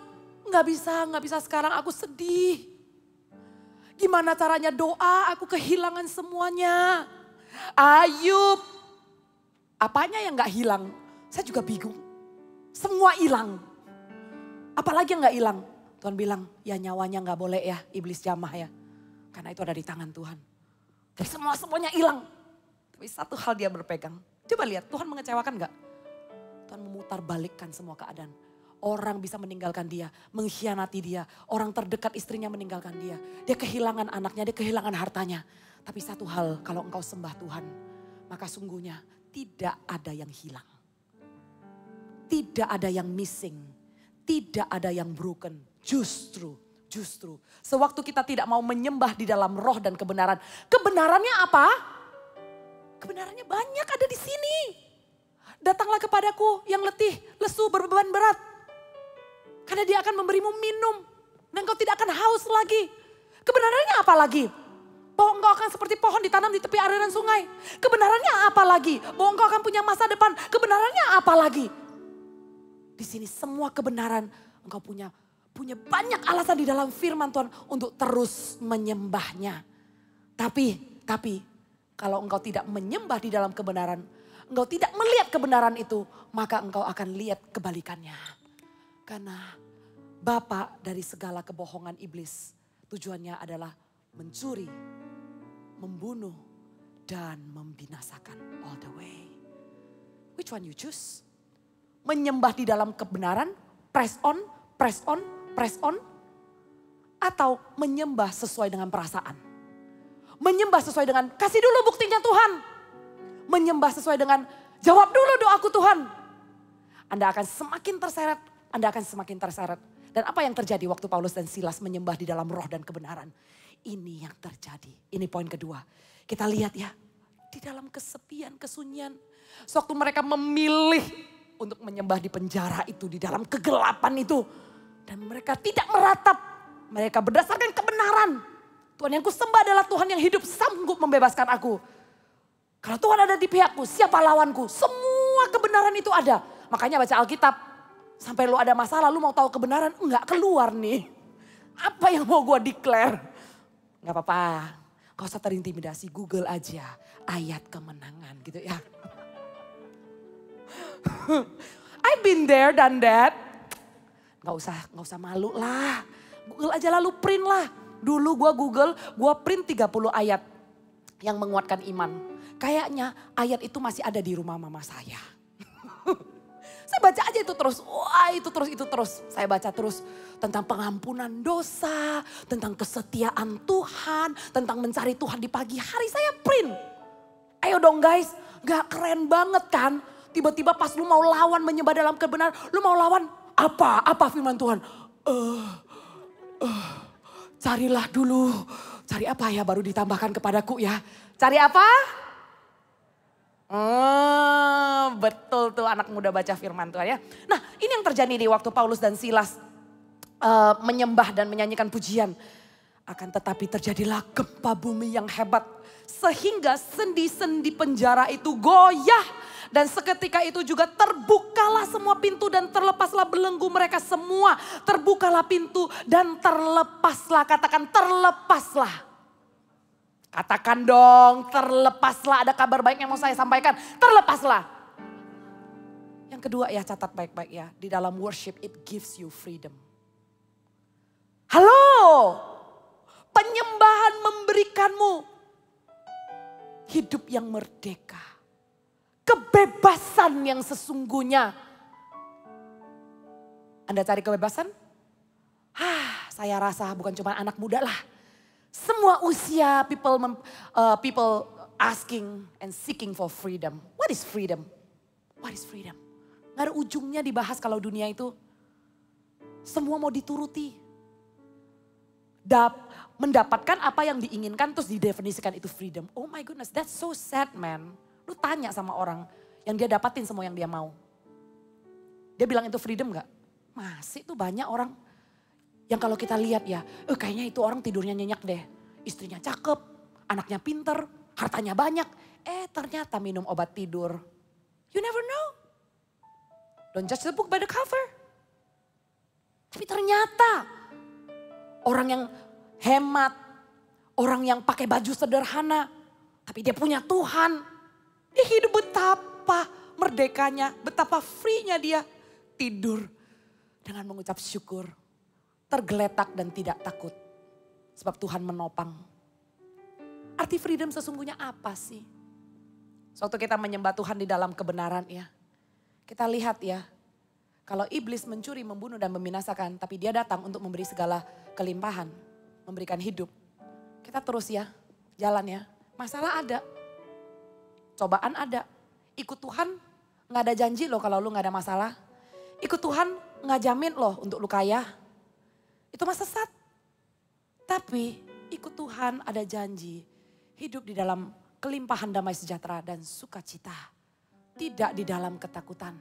Nggak bisa, nggak bisa sekarang aku sedih. Gimana caranya doa aku kehilangan semuanya. Ayub. Apanya yang nggak hilang? Saya juga bingung. Semua hilang. Apalagi yang nggak hilang? Tuhan bilang, ya nyawanya nggak boleh ya iblis jamah ya. Karena itu ada di tangan Tuhan. Tapi semua semuanya hilang. Tapi satu hal dia berpegang. Coba lihat Tuhan mengecewakan nggak? Tuhan memutar balikkan semua keadaan. Orang bisa meninggalkan dia, mengkhianati dia. Orang terdekat istrinya meninggalkan dia. Dia kehilangan anaknya, dia kehilangan hartanya. Tapi satu hal, kalau engkau sembah Tuhan, maka sungguhnya tidak ada yang hilang. Tidak ada yang missing. Tidak ada yang broken. Justru, justru. Sewaktu kita tidak mau menyembah di dalam roh dan kebenaran. Kebenarannya apa? Kebenarannya banyak ada di sini. Datanglah kepadaku yang letih, lesu, berbeban berat. Karena dia akan memberimu minum. Dan kau tidak akan haus lagi. Kebenarannya apa lagi? Bahwa engkau akan seperti pohon ditanam di tepi aliran sungai. Kebenarannya apa lagi? Bahwa engkau akan punya masa depan. Kebenarannya apa lagi? Di sini semua kebenaran engkau punya punya banyak alasan di dalam firman Tuhan untuk terus menyembahnya. Tapi, tapi kalau engkau tidak menyembah di dalam kebenaran, engkau tidak melihat kebenaran itu, maka engkau akan lihat kebalikannya. Karena Bapak dari segala kebohongan iblis, tujuannya adalah mencuri, membunuh, dan membinasakan all the way. Which one you choose? Menyembah di dalam kebenaran, press on, press on, press on. Atau menyembah sesuai dengan perasaan. Menyembah sesuai dengan, kasih dulu buktinya Tuhan. Menyembah sesuai dengan, jawab dulu doaku Tuhan. Anda akan semakin terseret, Anda akan semakin terseret. Dan apa yang terjadi waktu Paulus dan Silas menyembah di dalam roh dan kebenaran? Ini yang terjadi. Ini poin kedua. Kita lihat ya, di dalam kesepian, kesunyian. Sewaktu mereka memilih untuk menyembah di penjara itu, di dalam kegelapan itu. Dan mereka tidak meratap. Mereka berdasarkan kebenaran. Tuhan yang kusembah adalah Tuhan yang hidup sanggup membebaskan aku. Kalau Tuhan ada di pihakku, siapa lawanku? Semua kebenaran itu ada. Makanya baca Alkitab. Sampai lu ada masalah, lu mau tahu kebenaran, enggak keluar nih. Apa yang mau gue declare? Enggak apa-apa. Gak usah terintimidasi, Google aja. Ayat kemenangan gitu ya. I've been there dan that. Gak usah, gak usah malu lah. Google aja lalu print lah. Dulu gue Google, gue print 30 ayat yang menguatkan iman. Kayaknya ayat itu masih ada di rumah mama saya. saya baca aja itu terus, wah itu terus, itu terus. Saya baca terus tentang pengampunan dosa, tentang kesetiaan Tuhan, tentang mencari Tuhan di pagi hari. Saya print. Ayo dong guys, gak keren banget kan? Tiba-tiba pas lu mau lawan menyembah dalam kebenaran, lu mau lawan apa? Apa firman Tuhan? Eh, eh, carilah dulu. Cari apa ya baru ditambahkan kepadaku ya. Cari apa? Oh, betul tuh anak muda baca firman Tuhan ya. Nah ini yang terjadi di waktu Paulus dan Silas eh, menyembah dan menyanyikan pujian. Akan tetapi terjadilah gempa bumi yang hebat. Sehingga sendi-sendi penjara itu goyah. Dan seketika itu juga terbukalah semua pintu dan terlepaslah belenggu mereka semua. Terbukalah pintu dan terlepaslah, katakan terlepaslah. Katakan dong, terlepaslah. Ada kabar baik yang mau saya sampaikan. Terlepaslah. Yang kedua ya catat baik-baik ya. Di dalam worship it gives you freedom. Halo, penyembahan memberikanmu hidup yang merdeka. Kebebasan yang sesungguhnya. Anda cari kebebasan? Hah, saya rasa bukan cuma anak muda lah. Semua usia people mem- uh, people asking and seeking for freedom. What is freedom? What is freedom? Nggak ada ujungnya dibahas kalau dunia itu. Semua mau dituruti. Dap, mendapatkan apa yang diinginkan terus didefinisikan itu freedom. Oh my goodness, that's so sad man. Lu tanya sama orang yang dia dapatin semua yang dia mau. Dia bilang itu freedom gak? Masih tuh banyak orang yang kalau kita lihat ya, eh kayaknya itu orang tidurnya nyenyak deh. Istrinya cakep, anaknya pinter, hartanya banyak. Eh ternyata minum obat tidur. You never know. Don't judge the book by the cover. Tapi ternyata orang yang hemat, orang yang pakai baju sederhana, tapi dia punya Tuhan. Dia hidup betapa merdekanya, betapa free-nya dia tidur dengan mengucap syukur, tergeletak dan tidak takut. Sebab Tuhan menopang. Arti freedom sesungguhnya apa sih? Suatu kita menyembah Tuhan di dalam kebenaran ya. Kita lihat ya, kalau iblis mencuri, membunuh dan membinasakan, tapi dia datang untuk memberi segala kelimpahan, memberikan hidup. Kita terus ya, jalan ya. Masalah ada, cobaan ada. Ikut Tuhan nggak ada janji loh kalau lu nggak ada masalah. Ikut Tuhan nggak jamin loh untuk lu kaya. Itu mah sesat. Tapi ikut Tuhan ada janji. Hidup di dalam kelimpahan damai sejahtera dan sukacita. Tidak di dalam ketakutan.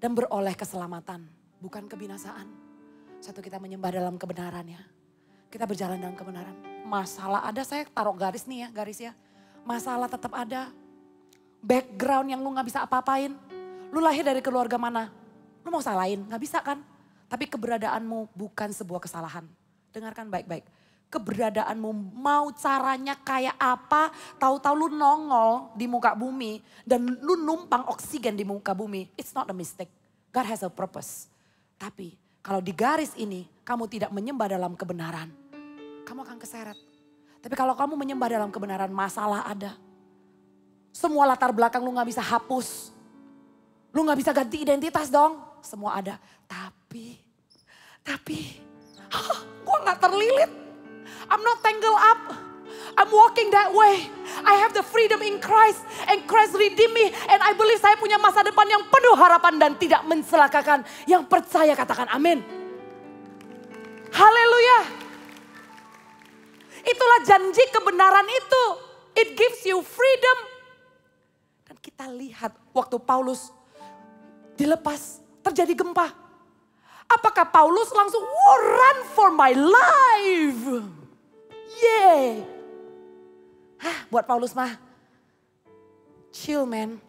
Dan beroleh keselamatan, bukan kebinasaan. Satu kita menyembah dalam kebenaran ya. Kita berjalan dalam kebenaran. Masalah ada, saya taruh garis nih ya, garis ya. Masalah tetap ada. Background yang lu gak bisa apa-apain. Lu lahir dari keluarga mana? Lu mau salahin, gak bisa kan? Tapi keberadaanmu bukan sebuah kesalahan. Dengarkan baik-baik. Keberadaanmu mau caranya kayak apa, tahu-tahu lu nongol di muka bumi dan lu numpang oksigen di muka bumi. It's not a mistake. God has a purpose. Tapi kalau di garis ini kamu tidak menyembah dalam kebenaran, kamu akan keseret. Tapi kalau kamu menyembah dalam kebenaran, masalah ada. Semua latar belakang lu gak bisa hapus. Lu gak bisa ganti identitas dong. Semua ada. Tapi, tapi, gue gak terlilit. I'm not tangled up. I'm walking that way. I have the freedom in Christ. And Christ redeem me. And I believe saya punya masa depan yang penuh harapan dan tidak mencelakakan. Yang percaya katakan amin. Haleluya. Itulah janji kebenaran itu. It gives you freedom. Dan kita lihat waktu Paulus dilepas terjadi gempa. Apakah Paulus langsung "Wah, run for my life? Yeay. Hah, buat Paulus mah chill man.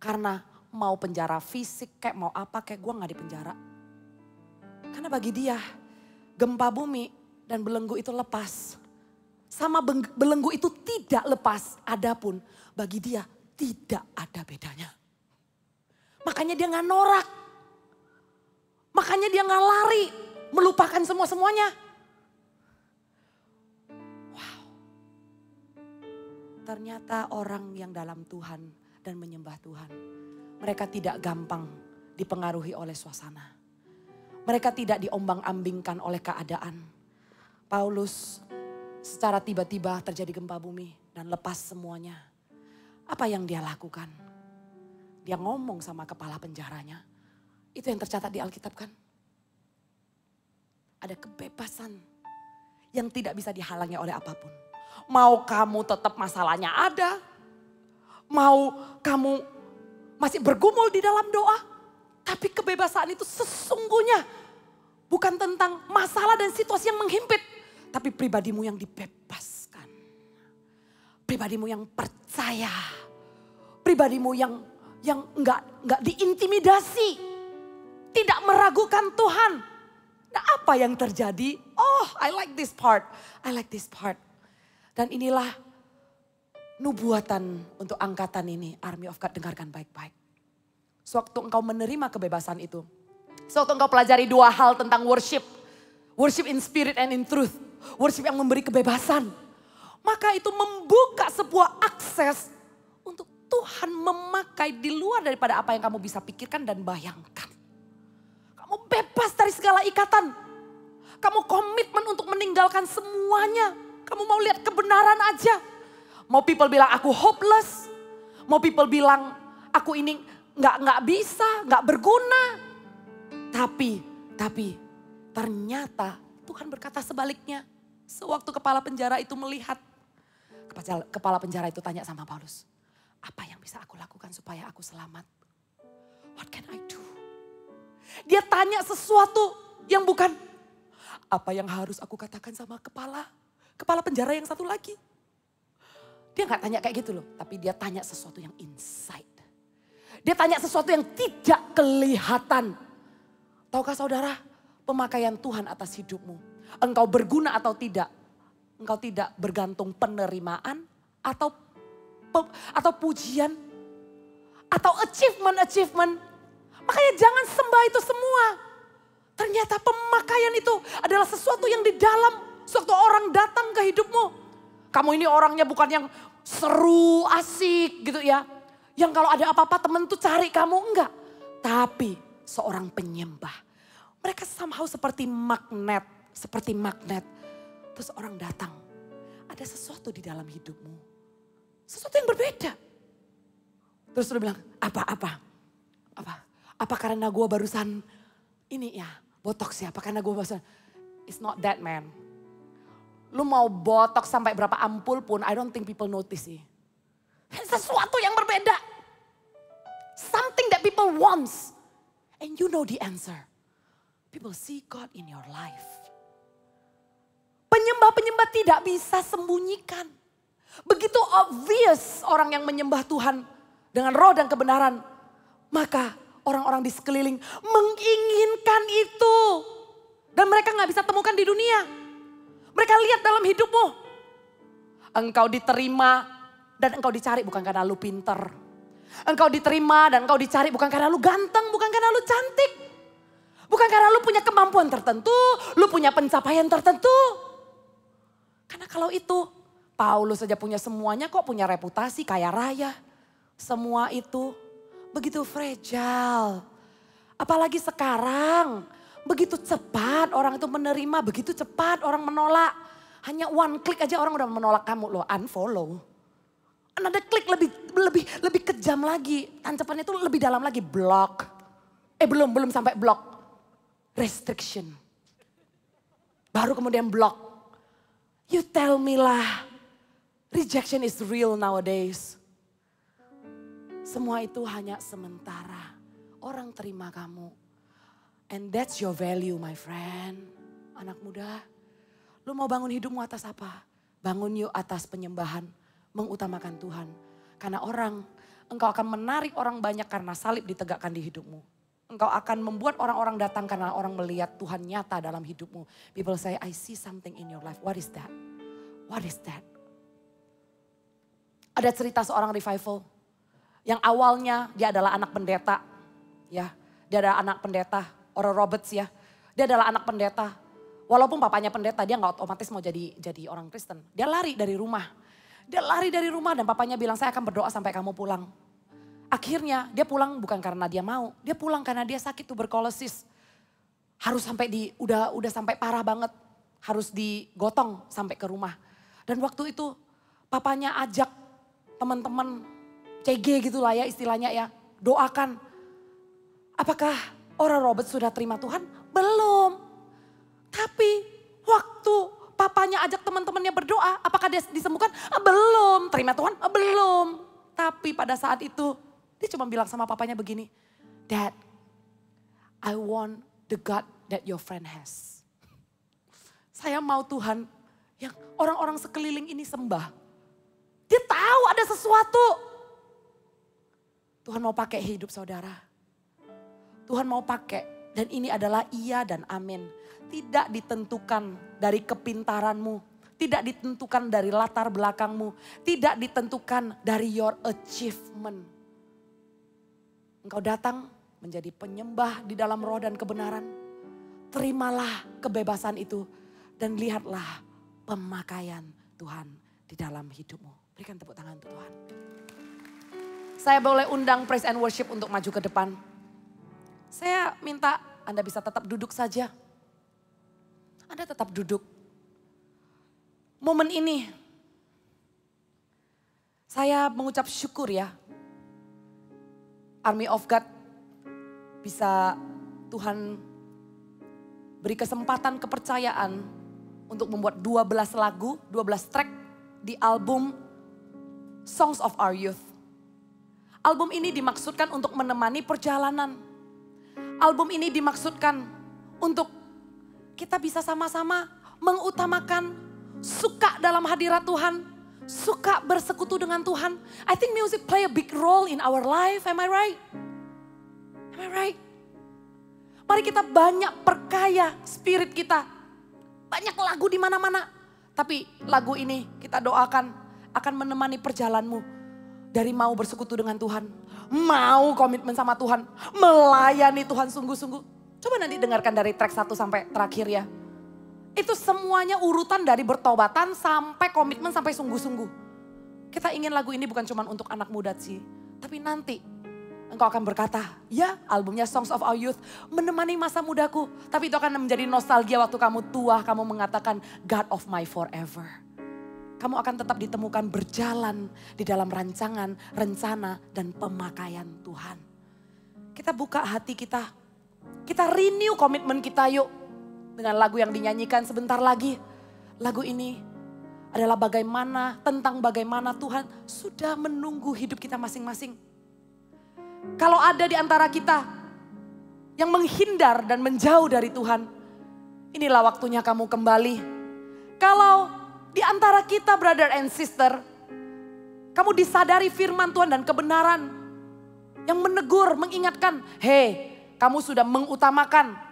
Karena mau penjara fisik kayak mau apa kayak gue gak di penjara. Karena bagi dia gempa bumi dan belenggu itu lepas. Sama belenggu itu tidak lepas. Adapun bagi dia tidak ada bedanya. Makanya dia gak norak. Makanya dia gak lari. Melupakan semua-semuanya. Wow. Ternyata orang yang dalam Tuhan dan menyembah Tuhan. Mereka tidak gampang dipengaruhi oleh suasana. Mereka tidak diombang-ambingkan oleh keadaan. Paulus secara tiba-tiba terjadi gempa bumi dan lepas semuanya. Apa yang dia lakukan? Dia ngomong sama kepala penjaranya. Itu yang tercatat di Alkitab kan? Ada kebebasan yang tidak bisa dihalangi oleh apa pun. Mau kamu tetap masalahnya ada, mau kamu masih bergumul di dalam doa, tapi kebebasan itu sesungguhnya bukan tentang masalah dan situasi yang menghimpit, tapi pribadimu yang dibebaskan. Pribadimu yang percaya, pribadimu yang yang enggak enggak diintimidasi, tidak meragukan Tuhan. Nah, apa yang terjadi? Oh, I like this part. I like this part. Dan inilah nubuatan untuk angkatan ini. Army of God dengarkan baik-baik. Sewaktu engkau menerima kebebasan itu. Sewaktu engkau pelajari dua hal tentang worship. Worship in spirit and in truth. Worship yang memberi kebebasan. Maka itu membuka sebuah akses untuk Tuhan memakai di luar daripada apa yang kamu bisa pikirkan dan bayangkan. Kamu bebas dari segala ikatan. Kamu komitmen untuk meninggalkan semuanya. Kamu mau lihat kebenaran aja. Mau people bilang aku hopeless. Mau people bilang aku ini nggak nggak bisa, nggak berguna. Tapi, tapi ternyata Tuhan berkata sebaliknya. Sewaktu kepala penjara itu melihat Kepala- penjara itu tanya sama Paulus, apa yang bisa aku lakukan supaya aku selamat? What can I do? Dia tanya sesuatu yang bukan apa yang harus aku katakan sama kepala kepala penjara yang satu lagi. Dia nggak tanya kayak gitu loh, tapi dia tanya sesuatu yang inside. Dia tanya sesuatu yang tidak kelihatan. Tahukah saudara, pemakaian Tuhan atas hidupmu. Engkau berguna atau tidak. Engkau tidak bergantung penerimaan atau atau pujian atau achievement-achievement. Makanya jangan sembah itu semua. Ternyata pemakaian itu adalah sesuatu yang di dalam suatu orang datang ke hidupmu. Kamu ini orangnya bukan yang seru, asik gitu ya. Yang kalau ada apa-apa temen tuh cari kamu, enggak. Tapi seorang penyembah. Mereka somehow seperti magnet, seperti magnet. Terus orang datang, ada sesuatu di dalam hidupmu. Sesuatu yang berbeda. Terus dia bilang, apa-apa? Apa? Apa karena gue barusan ini ya, botox ya? Apa karena gue barusan? It's not that man. Lu mau botox sampai berapa ampul pun, I don't think people notice sih. Sesuatu yang berbeda. Something that people wants. And you know the answer. People see God in your life. Penyembah-penyembah tidak bisa sembunyikan. Begitu obvious orang yang menyembah Tuhan dengan roh dan kebenaran. Maka orang-orang di sekeliling menginginkan itu. Dan mereka nggak bisa temukan di dunia. Mereka lihat dalam hidupmu. Engkau diterima dan engkau dicari bukan karena lu pinter. Engkau diterima dan engkau dicari bukan karena lu ganteng, bukan karena lu cantik. Bukan karena lu punya kemampuan tertentu, lu punya pencapaian tertentu. Karena kalau itu, Paulus saja punya semuanya kok punya reputasi kaya raya. Semua itu begitu fragile. Apalagi sekarang, begitu cepat orang itu menerima, begitu cepat orang menolak. Hanya one click aja orang udah menolak kamu loh, unfollow. Another klik lebih lebih lebih kejam lagi. Tancapannya itu lebih dalam lagi, block. Eh belum belum sampai block. Restriction. Baru kemudian block. You tell me lah. Rejection is real nowadays. Semua itu hanya sementara. Orang terima kamu. And that's your value my friend. Anak muda. Lu mau bangun hidupmu atas apa? Bangun yuk atas penyembahan. Mengutamakan Tuhan. Karena orang, engkau akan menarik orang banyak karena salib ditegakkan di hidupmu. Engkau akan membuat orang-orang datang karena orang melihat Tuhan nyata dalam hidupmu. People say, I see something in your life. What is that? What is that? Ada cerita seorang revival. Yang awalnya dia adalah anak pendeta. Ya, dia adalah anak pendeta. Oral Roberts ya. Dia adalah anak pendeta. Walaupun papanya pendeta, dia nggak otomatis mau jadi jadi orang Kristen. Dia lari dari rumah. Dia lari dari rumah dan papanya bilang, saya akan berdoa sampai kamu pulang. Akhirnya dia pulang bukan karena dia mau, dia pulang karena dia sakit tuberkulosis. Harus sampai di udah udah sampai parah banget, harus digotong sampai ke rumah. Dan waktu itu papanya ajak teman-teman CG gitulah ya istilahnya ya, doakan. Apakah orang Robert sudah terima Tuhan? Belum. Tapi waktu papanya ajak teman-temannya berdoa, apakah dia disembuhkan? Belum. Terima Tuhan? Belum. Tapi pada saat itu dia cuma bilang sama papanya begini, Dad, I want the God that your friend has. Saya mau Tuhan yang orang-orang sekeliling ini sembah. Dia tahu ada sesuatu. Tuhan mau pakai hidup saudara. Tuhan mau pakai dan ini adalah iya dan amin. Tidak ditentukan dari kepintaranmu. Tidak ditentukan dari latar belakangmu. Tidak ditentukan dari your achievement. Engkau datang menjadi penyembah di dalam roh dan kebenaran. Terimalah kebebasan itu dan lihatlah pemakaian Tuhan di dalam hidupmu. Berikan tepuk tangan untuk Tuhan. Saya boleh undang praise and worship untuk maju ke depan. Saya minta Anda bisa tetap duduk saja. Anda tetap duduk. Momen ini saya mengucap syukur ya. Army of God bisa Tuhan beri kesempatan kepercayaan untuk membuat 12 lagu, 12 track di album Songs of Our Youth. Album ini dimaksudkan untuk menemani perjalanan. Album ini dimaksudkan untuk kita bisa sama-sama mengutamakan suka dalam hadirat Tuhan, suka bersekutu dengan Tuhan. I think music play a big role in our life, am I right? Am I right? Mari kita banyak perkaya spirit kita. Banyak lagu di mana-mana. Tapi lagu ini kita doakan akan menemani perjalanmu. Dari mau bersekutu dengan Tuhan. Mau komitmen sama Tuhan. Melayani Tuhan sungguh-sungguh. Coba nanti dengarkan dari track 1 sampai terakhir ya. Itu semuanya urutan dari bertobatan sampai komitmen sampai sungguh-sungguh. Kita ingin lagu ini bukan cuma untuk anak muda sih. Tapi nanti engkau akan berkata, ya albumnya Songs of Our Youth menemani masa mudaku. Tapi itu akan menjadi nostalgia waktu kamu tua, kamu mengatakan God of my forever. Kamu akan tetap ditemukan berjalan di dalam rancangan, rencana, dan pemakaian Tuhan. Kita buka hati kita, kita renew komitmen kita yuk. Dengan lagu yang dinyanyikan sebentar lagi. Lagu ini adalah bagaimana, tentang bagaimana Tuhan sudah menunggu hidup kita masing-masing. Kalau ada di antara kita yang menghindar dan menjauh dari Tuhan, inilah waktunya kamu kembali. Kalau di antara kita brother and sister, kamu disadari firman Tuhan dan kebenaran yang menegur, mengingatkan, hei kamu sudah mengutamakan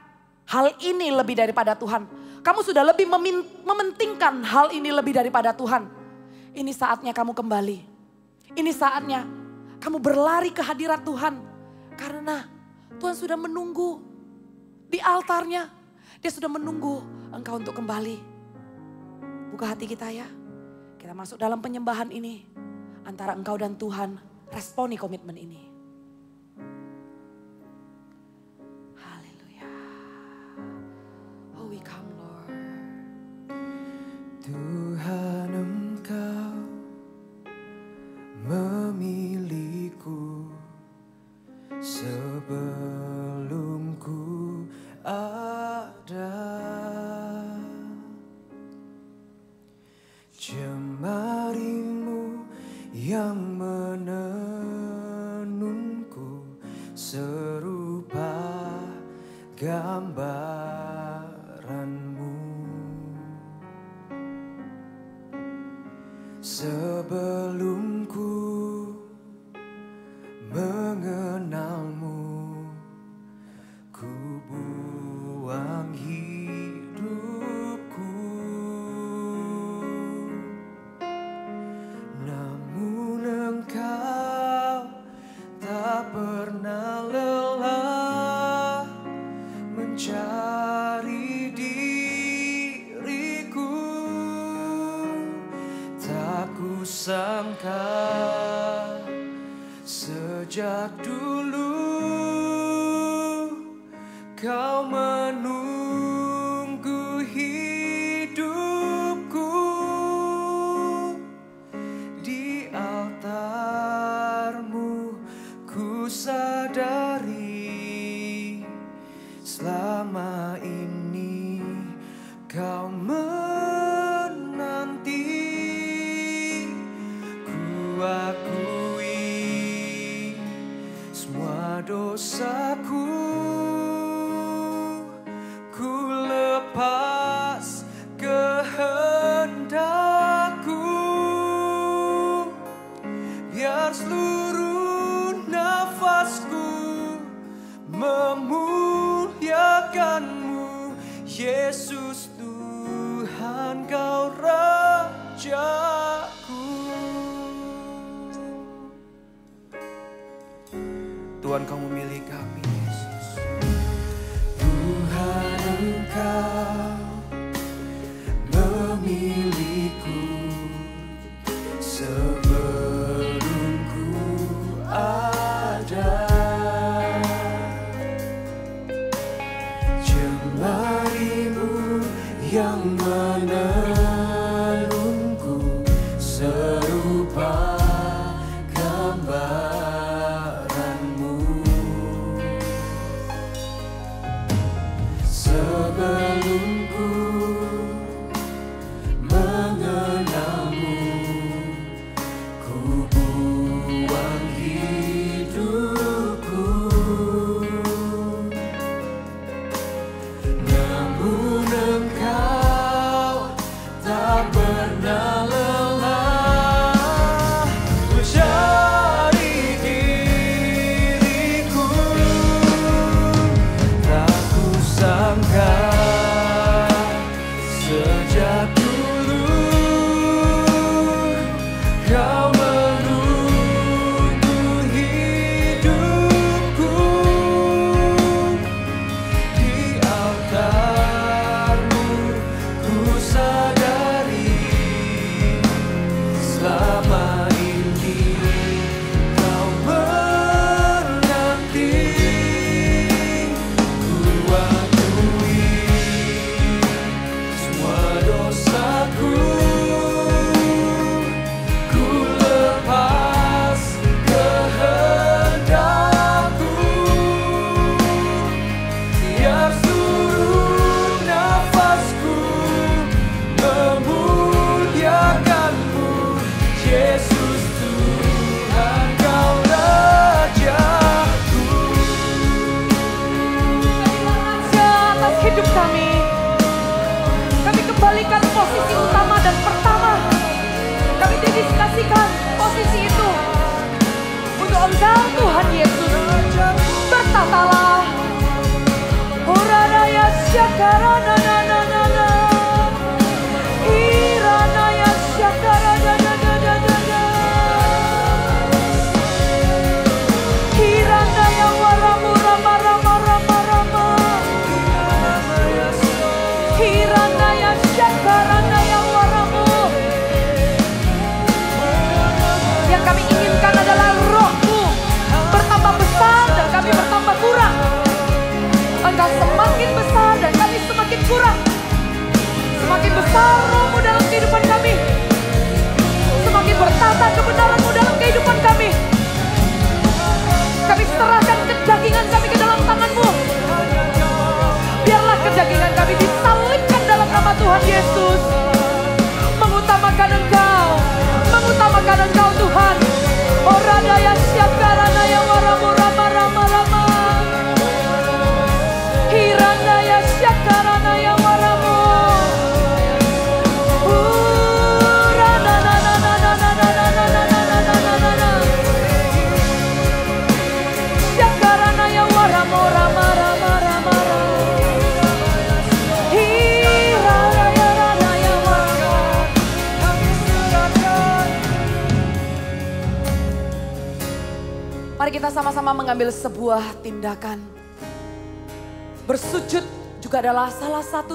hal ini lebih daripada Tuhan. Kamu sudah lebih mementingkan hal ini lebih daripada Tuhan. Ini saatnya kamu kembali. Ini saatnya kamu berlari ke hadirat Tuhan. Karena Tuhan sudah menunggu di altarnya. Dia sudah menunggu engkau untuk kembali. Buka hati kita ya. Kita masuk dalam penyembahan ini. Antara engkau dan Tuhan. Responi komitmen ini. We come Lord. Tuhan engkau memiliku sebelum ku ada Jemarimu yang menenunku serupa gambaranmu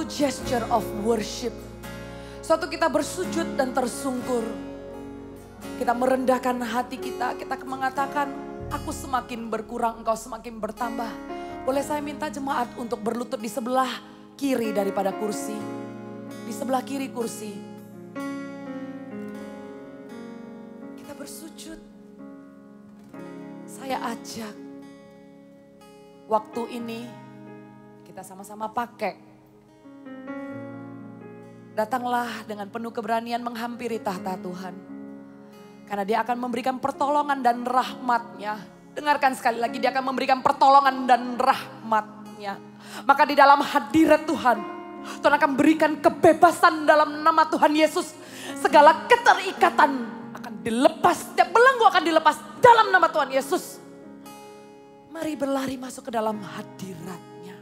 gesture of worship. Suatu kita bersujud dan tersungkur. Kita merendahkan hati kita, kita mengatakan, aku semakin berkurang, engkau semakin bertambah. Boleh saya minta jemaat untuk berlutut di sebelah kiri daripada kursi. Di sebelah kiri kursi. Kita bersujud. Saya ajak waktu ini kita sama-sama pakai. Datanglah dengan penuh keberanian menghampiri tahta Tuhan. Karena dia akan memberikan pertolongan dan rahmatnya. Dengarkan sekali lagi dia akan memberikan pertolongan dan rahmatnya. Maka di dalam hadirat Tuhan. Tuhan akan berikan kebebasan dalam nama Tuhan Yesus. Segala keterikatan akan dilepas. Setiap belenggu akan dilepas dalam nama Tuhan Yesus. Mari berlari masuk ke dalam hadiratnya.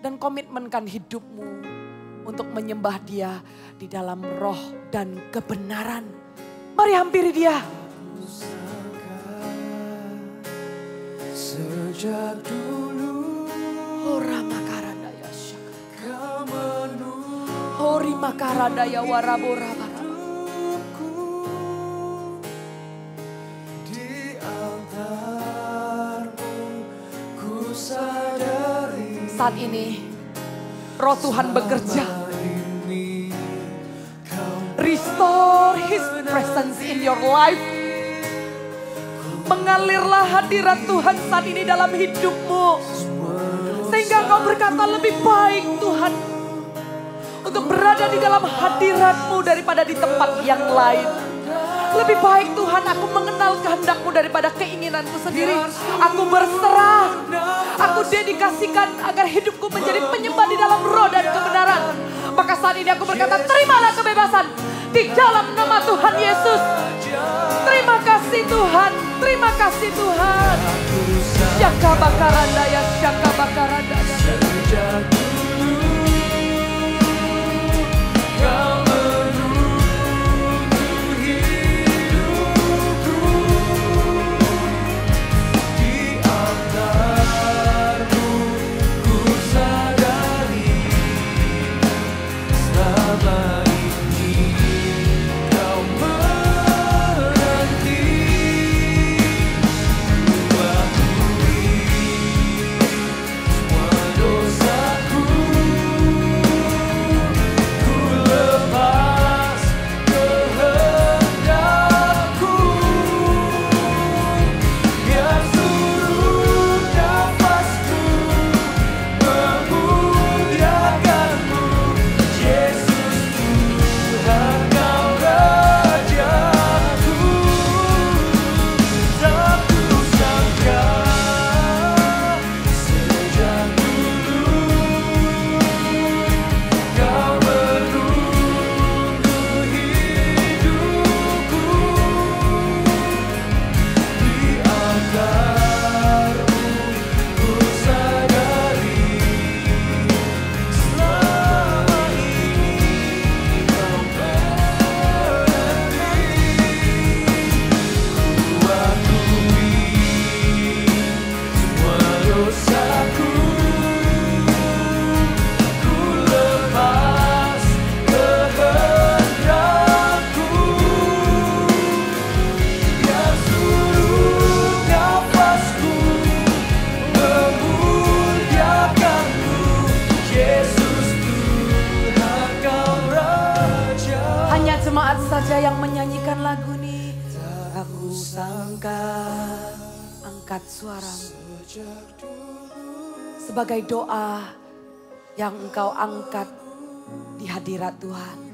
Dan komitmenkan hidupmu untuk menyembah dia di dalam roh dan kebenaran. Mari hampiri dia. Sejak dulu Ora warabora di altarmu Ku sadari Saat ini roh Tuhan bekerja. kau Restore His presence in your life. Mengalirlah hadirat Tuhan saat ini dalam hidupmu. Sehingga engkau berkata lebih baik Tuhan. Untuk berada di dalam hadiratmu daripada di tempat yang lain. Lebih baik Tuhan aku mengenal kehendakmu daripada keinginanku sendiri. Aku berserah. Aku dedikasikan agar hidupku menjadi penyembah di dalam roh dan kebenaran. Maka saat ini aku berkata terimalah kebebasan di dalam nama Tuhan Yesus. Terima kasih Tuhan. Terima kasih Tuhan. Syaka bakaranda ya syaka bakaranda. sejak dulu Kau sebagai doa yang engkau angkat di hadirat Tuhan.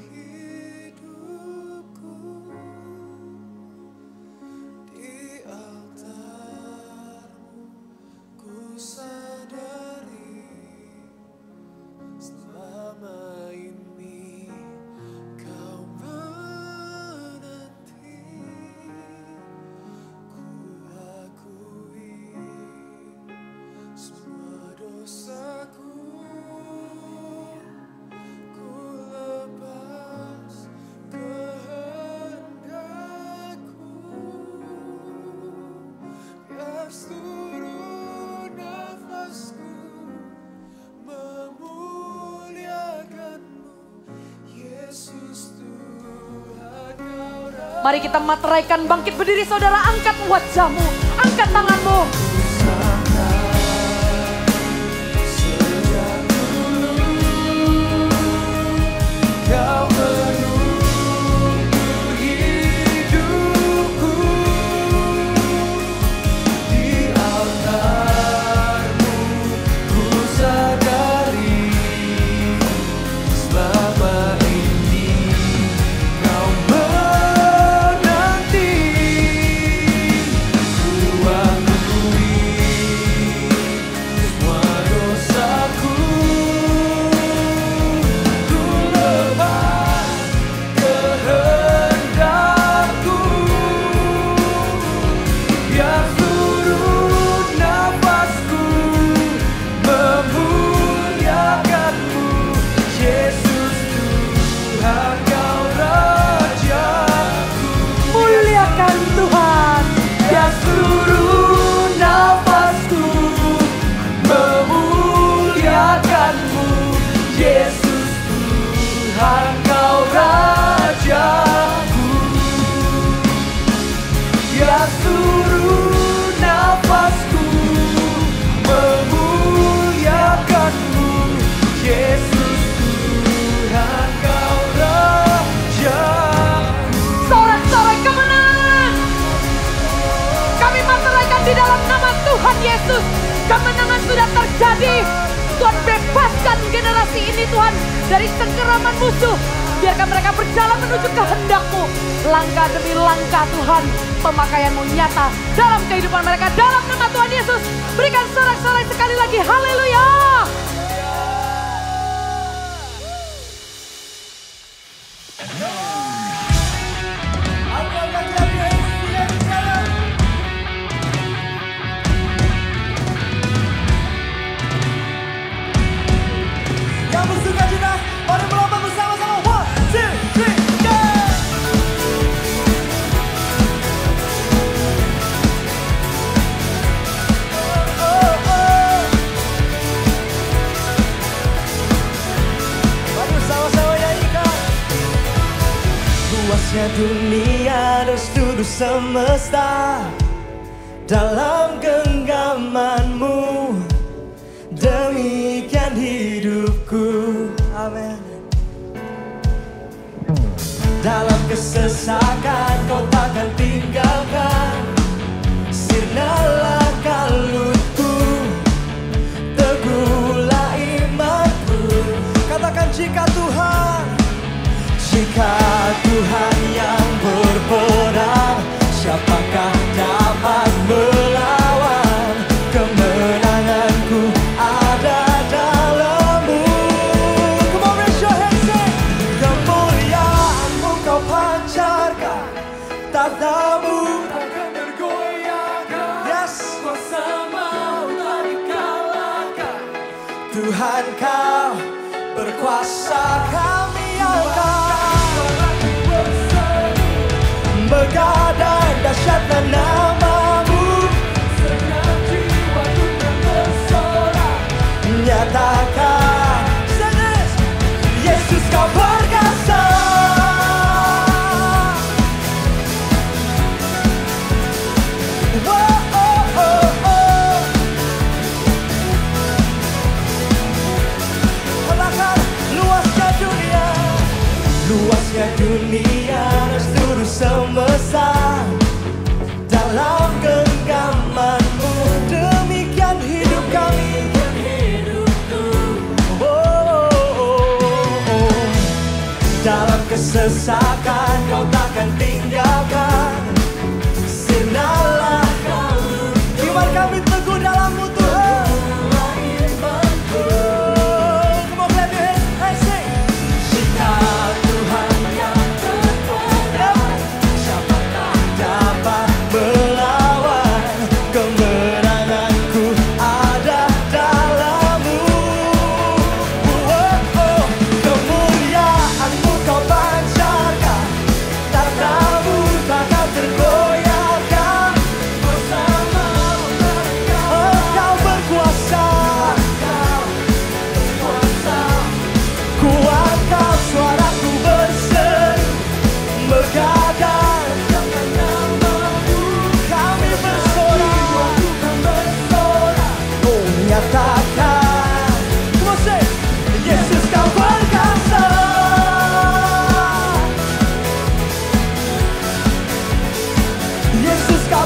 Mari kita materaikan bangkit berdiri saudara angkat wajahmu, angkat tanganmu. genggaman musuh. Biarkan mereka berjalan menuju kehendakmu. Langkah demi langkah Tuhan, pemakaianmu nyata dalam kehidupan mereka. Dalam nama Tuhan Yesus, berikan sorak-sorai sekali lagi. Haleluya.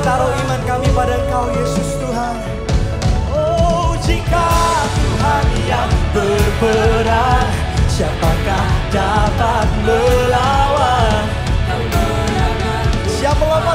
taruh iman kami pada Engkau Yesus Tuhan. Oh jika Tuhan yang berperan, siapakah dapat melawan? Siapa?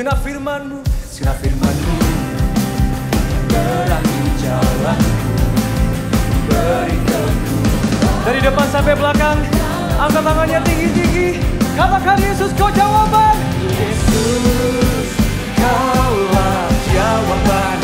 Kena firmanmu, kena firmanmu. Berangi jalanku, beri teguh Dari depan sampai belakang, angkat tangannya tinggi-tinggi. Katakan Yesus kau jawaban. Yesus, kaulah jawaban.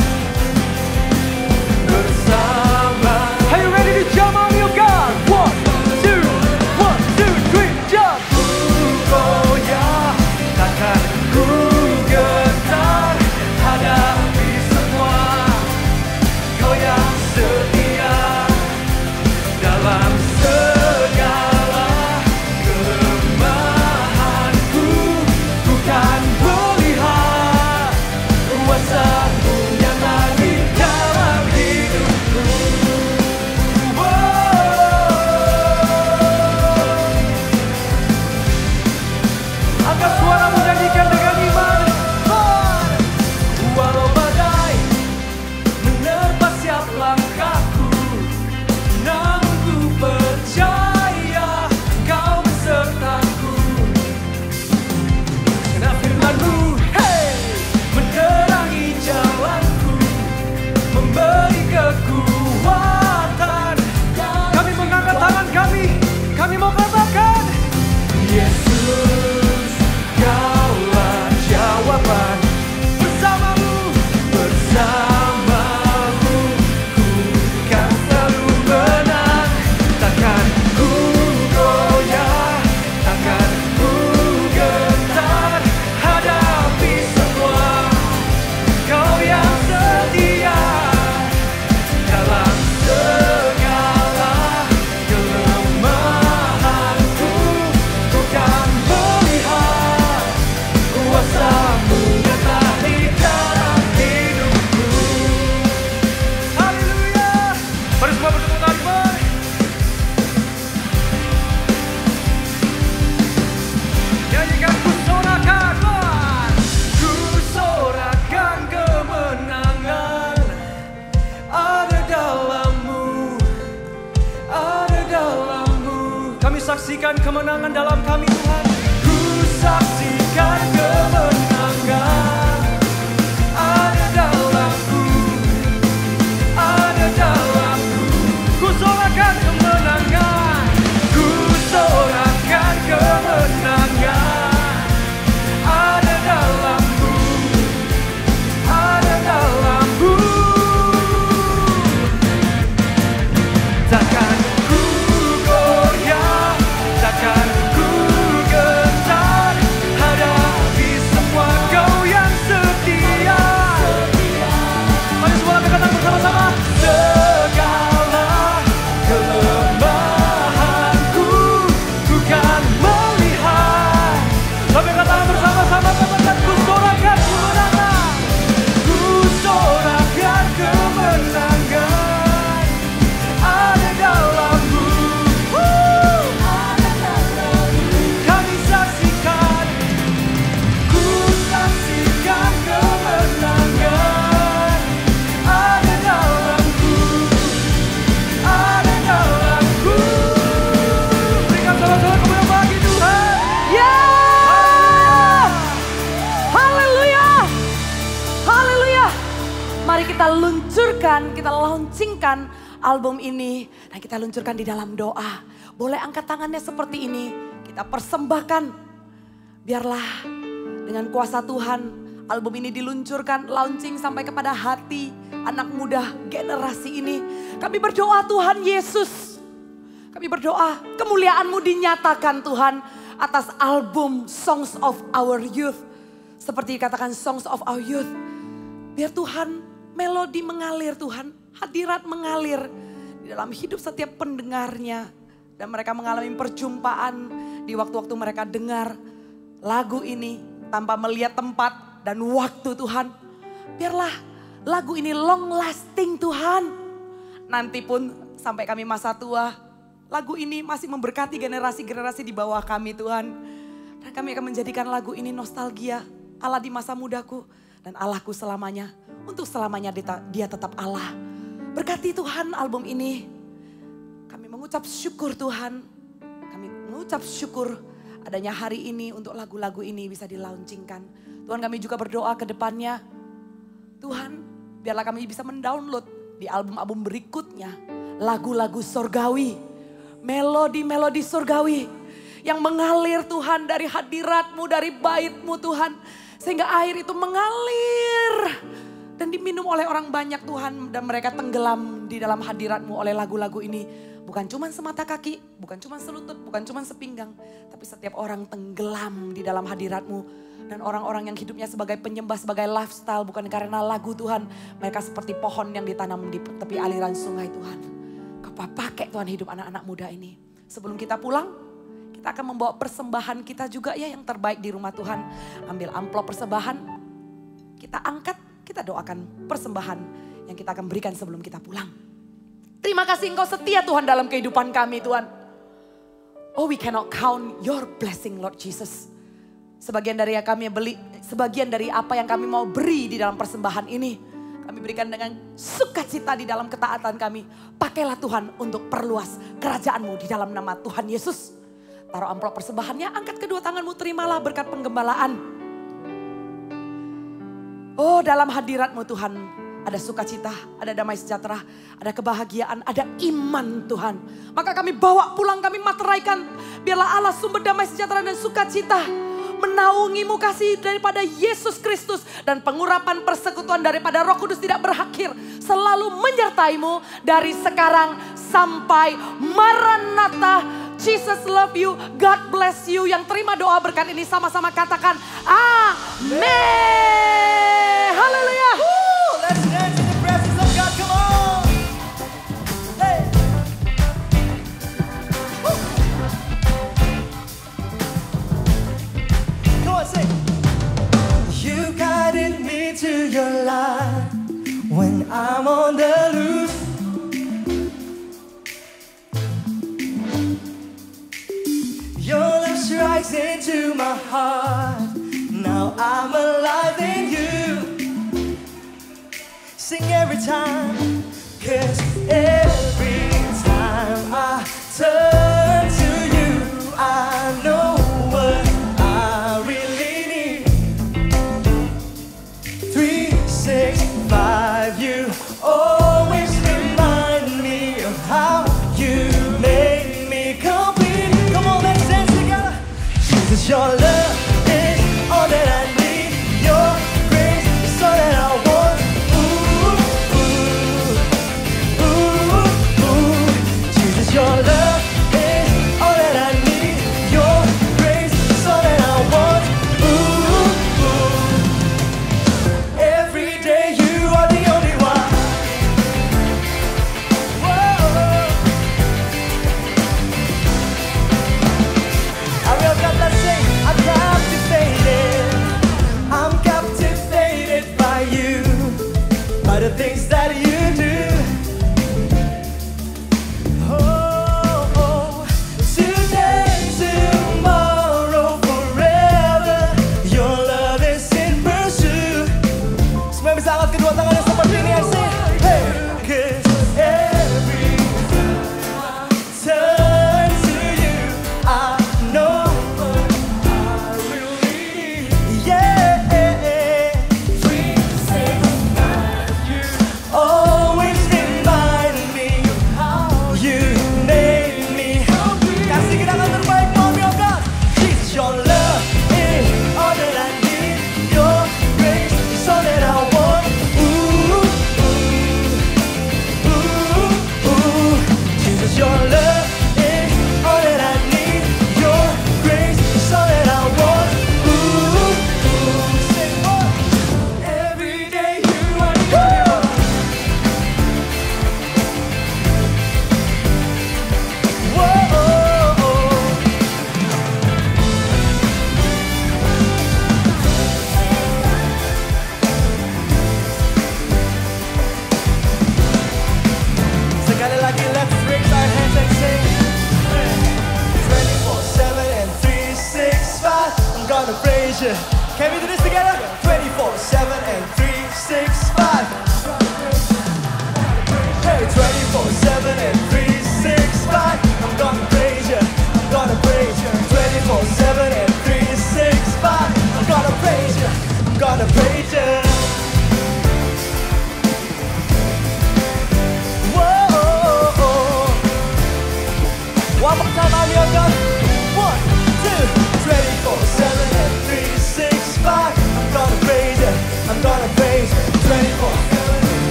Luncurkan di dalam doa. Boleh angkat tangannya seperti ini. Kita persembahkan. Biarlah dengan kuasa Tuhan album ini diluncurkan, launching sampai kepada hati anak muda generasi ini. Kami berdoa Tuhan Yesus. Kami berdoa kemuliaan-Mu dinyatakan Tuhan atas album Songs of Our Youth. Seperti dikatakan Songs of Our Youth. Biar Tuhan melodi mengalir Tuhan, hadirat mengalir di dalam hidup setiap pendengarnya. Dan mereka mengalami perjumpaan di waktu-waktu mereka dengar lagu ini tanpa melihat tempat dan waktu Tuhan. Biarlah lagu ini long lasting Tuhan. Nanti pun sampai kami masa tua, lagu ini masih memberkati generasi-generasi di bawah kami Tuhan. Dan kami akan menjadikan lagu ini nostalgia Allah di masa mudaku dan Allahku selamanya. Untuk selamanya dia dia tetap Allah. Berkati Tuhan album ini. Kami mengucap syukur Tuhan. Kami mengucap syukur adanya hari ini untuk lagu-lagu ini bisa dilaunchingkan. Tuhan kami juga berdoa ke depannya. Tuhan biarlah kami bisa mendownload di album-album berikutnya. Lagu-lagu sorgawi. Melodi-melodi surgawi. Yang mengalir Tuhan dari hadiratmu, dari baitmu Tuhan. Sehingga air itu mengalir. Dan diminum oleh orang banyak Tuhan. Dan mereka tenggelam di dalam hadiratmu oleh lagu-lagu ini. Bukan cuma semata kaki, bukan cuma selutut, bukan cuma sepinggang. Tapi setiap orang tenggelam di dalam hadiratmu. Dan orang-orang yang hidupnya sebagai penyembah, sebagai lifestyle. Bukan karena lagu Tuhan. Mereka seperti pohon yang ditanam di tepi aliran sungai Tuhan. Kau pakai Tuhan hidup anak-anak muda ini. Sebelum kita pulang, kita akan membawa persembahan kita juga ya yang terbaik di rumah Tuhan. Ambil amplop persembahan, kita angkat, kita doakan persembahan yang kita akan berikan sebelum kita pulang. Terima kasih engkau setia Tuhan dalam kehidupan kami Tuhan. Oh we cannot count your blessing Lord Jesus. Sebagian dari yang kami beli, sebagian dari apa yang kami mau beri di dalam persembahan ini. Kami berikan dengan sukacita di dalam ketaatan kami. Pakailah Tuhan untuk perluas kerajaanmu di dalam nama Tuhan Yesus. Taruh amplop persembahannya, angkat kedua tanganmu, terimalah berkat penggembalaan. Oh dalam hadiratmu Tuhan, ada sukacita, ada damai sejahtera, ada kebahagiaan, ada iman Tuhan. Maka kami bawa pulang, kami materaikan. Biarlah Allah sumber damai sejahtera dan sukacita menaungimu kasih daripada Yesus Kristus dan pengurapan persekutuan daripada Roh Kudus tidak berakhir selalu menyertaimu dari sekarang sampai Maranatha Jesus love you, God bless you. Yang terima doa berkat ini sama-sama katakan Amin. Haleluya. To your light when I'm on the loose. Your love strikes into my heart. Now I'm alive in you. Sing every time, cause every time I turn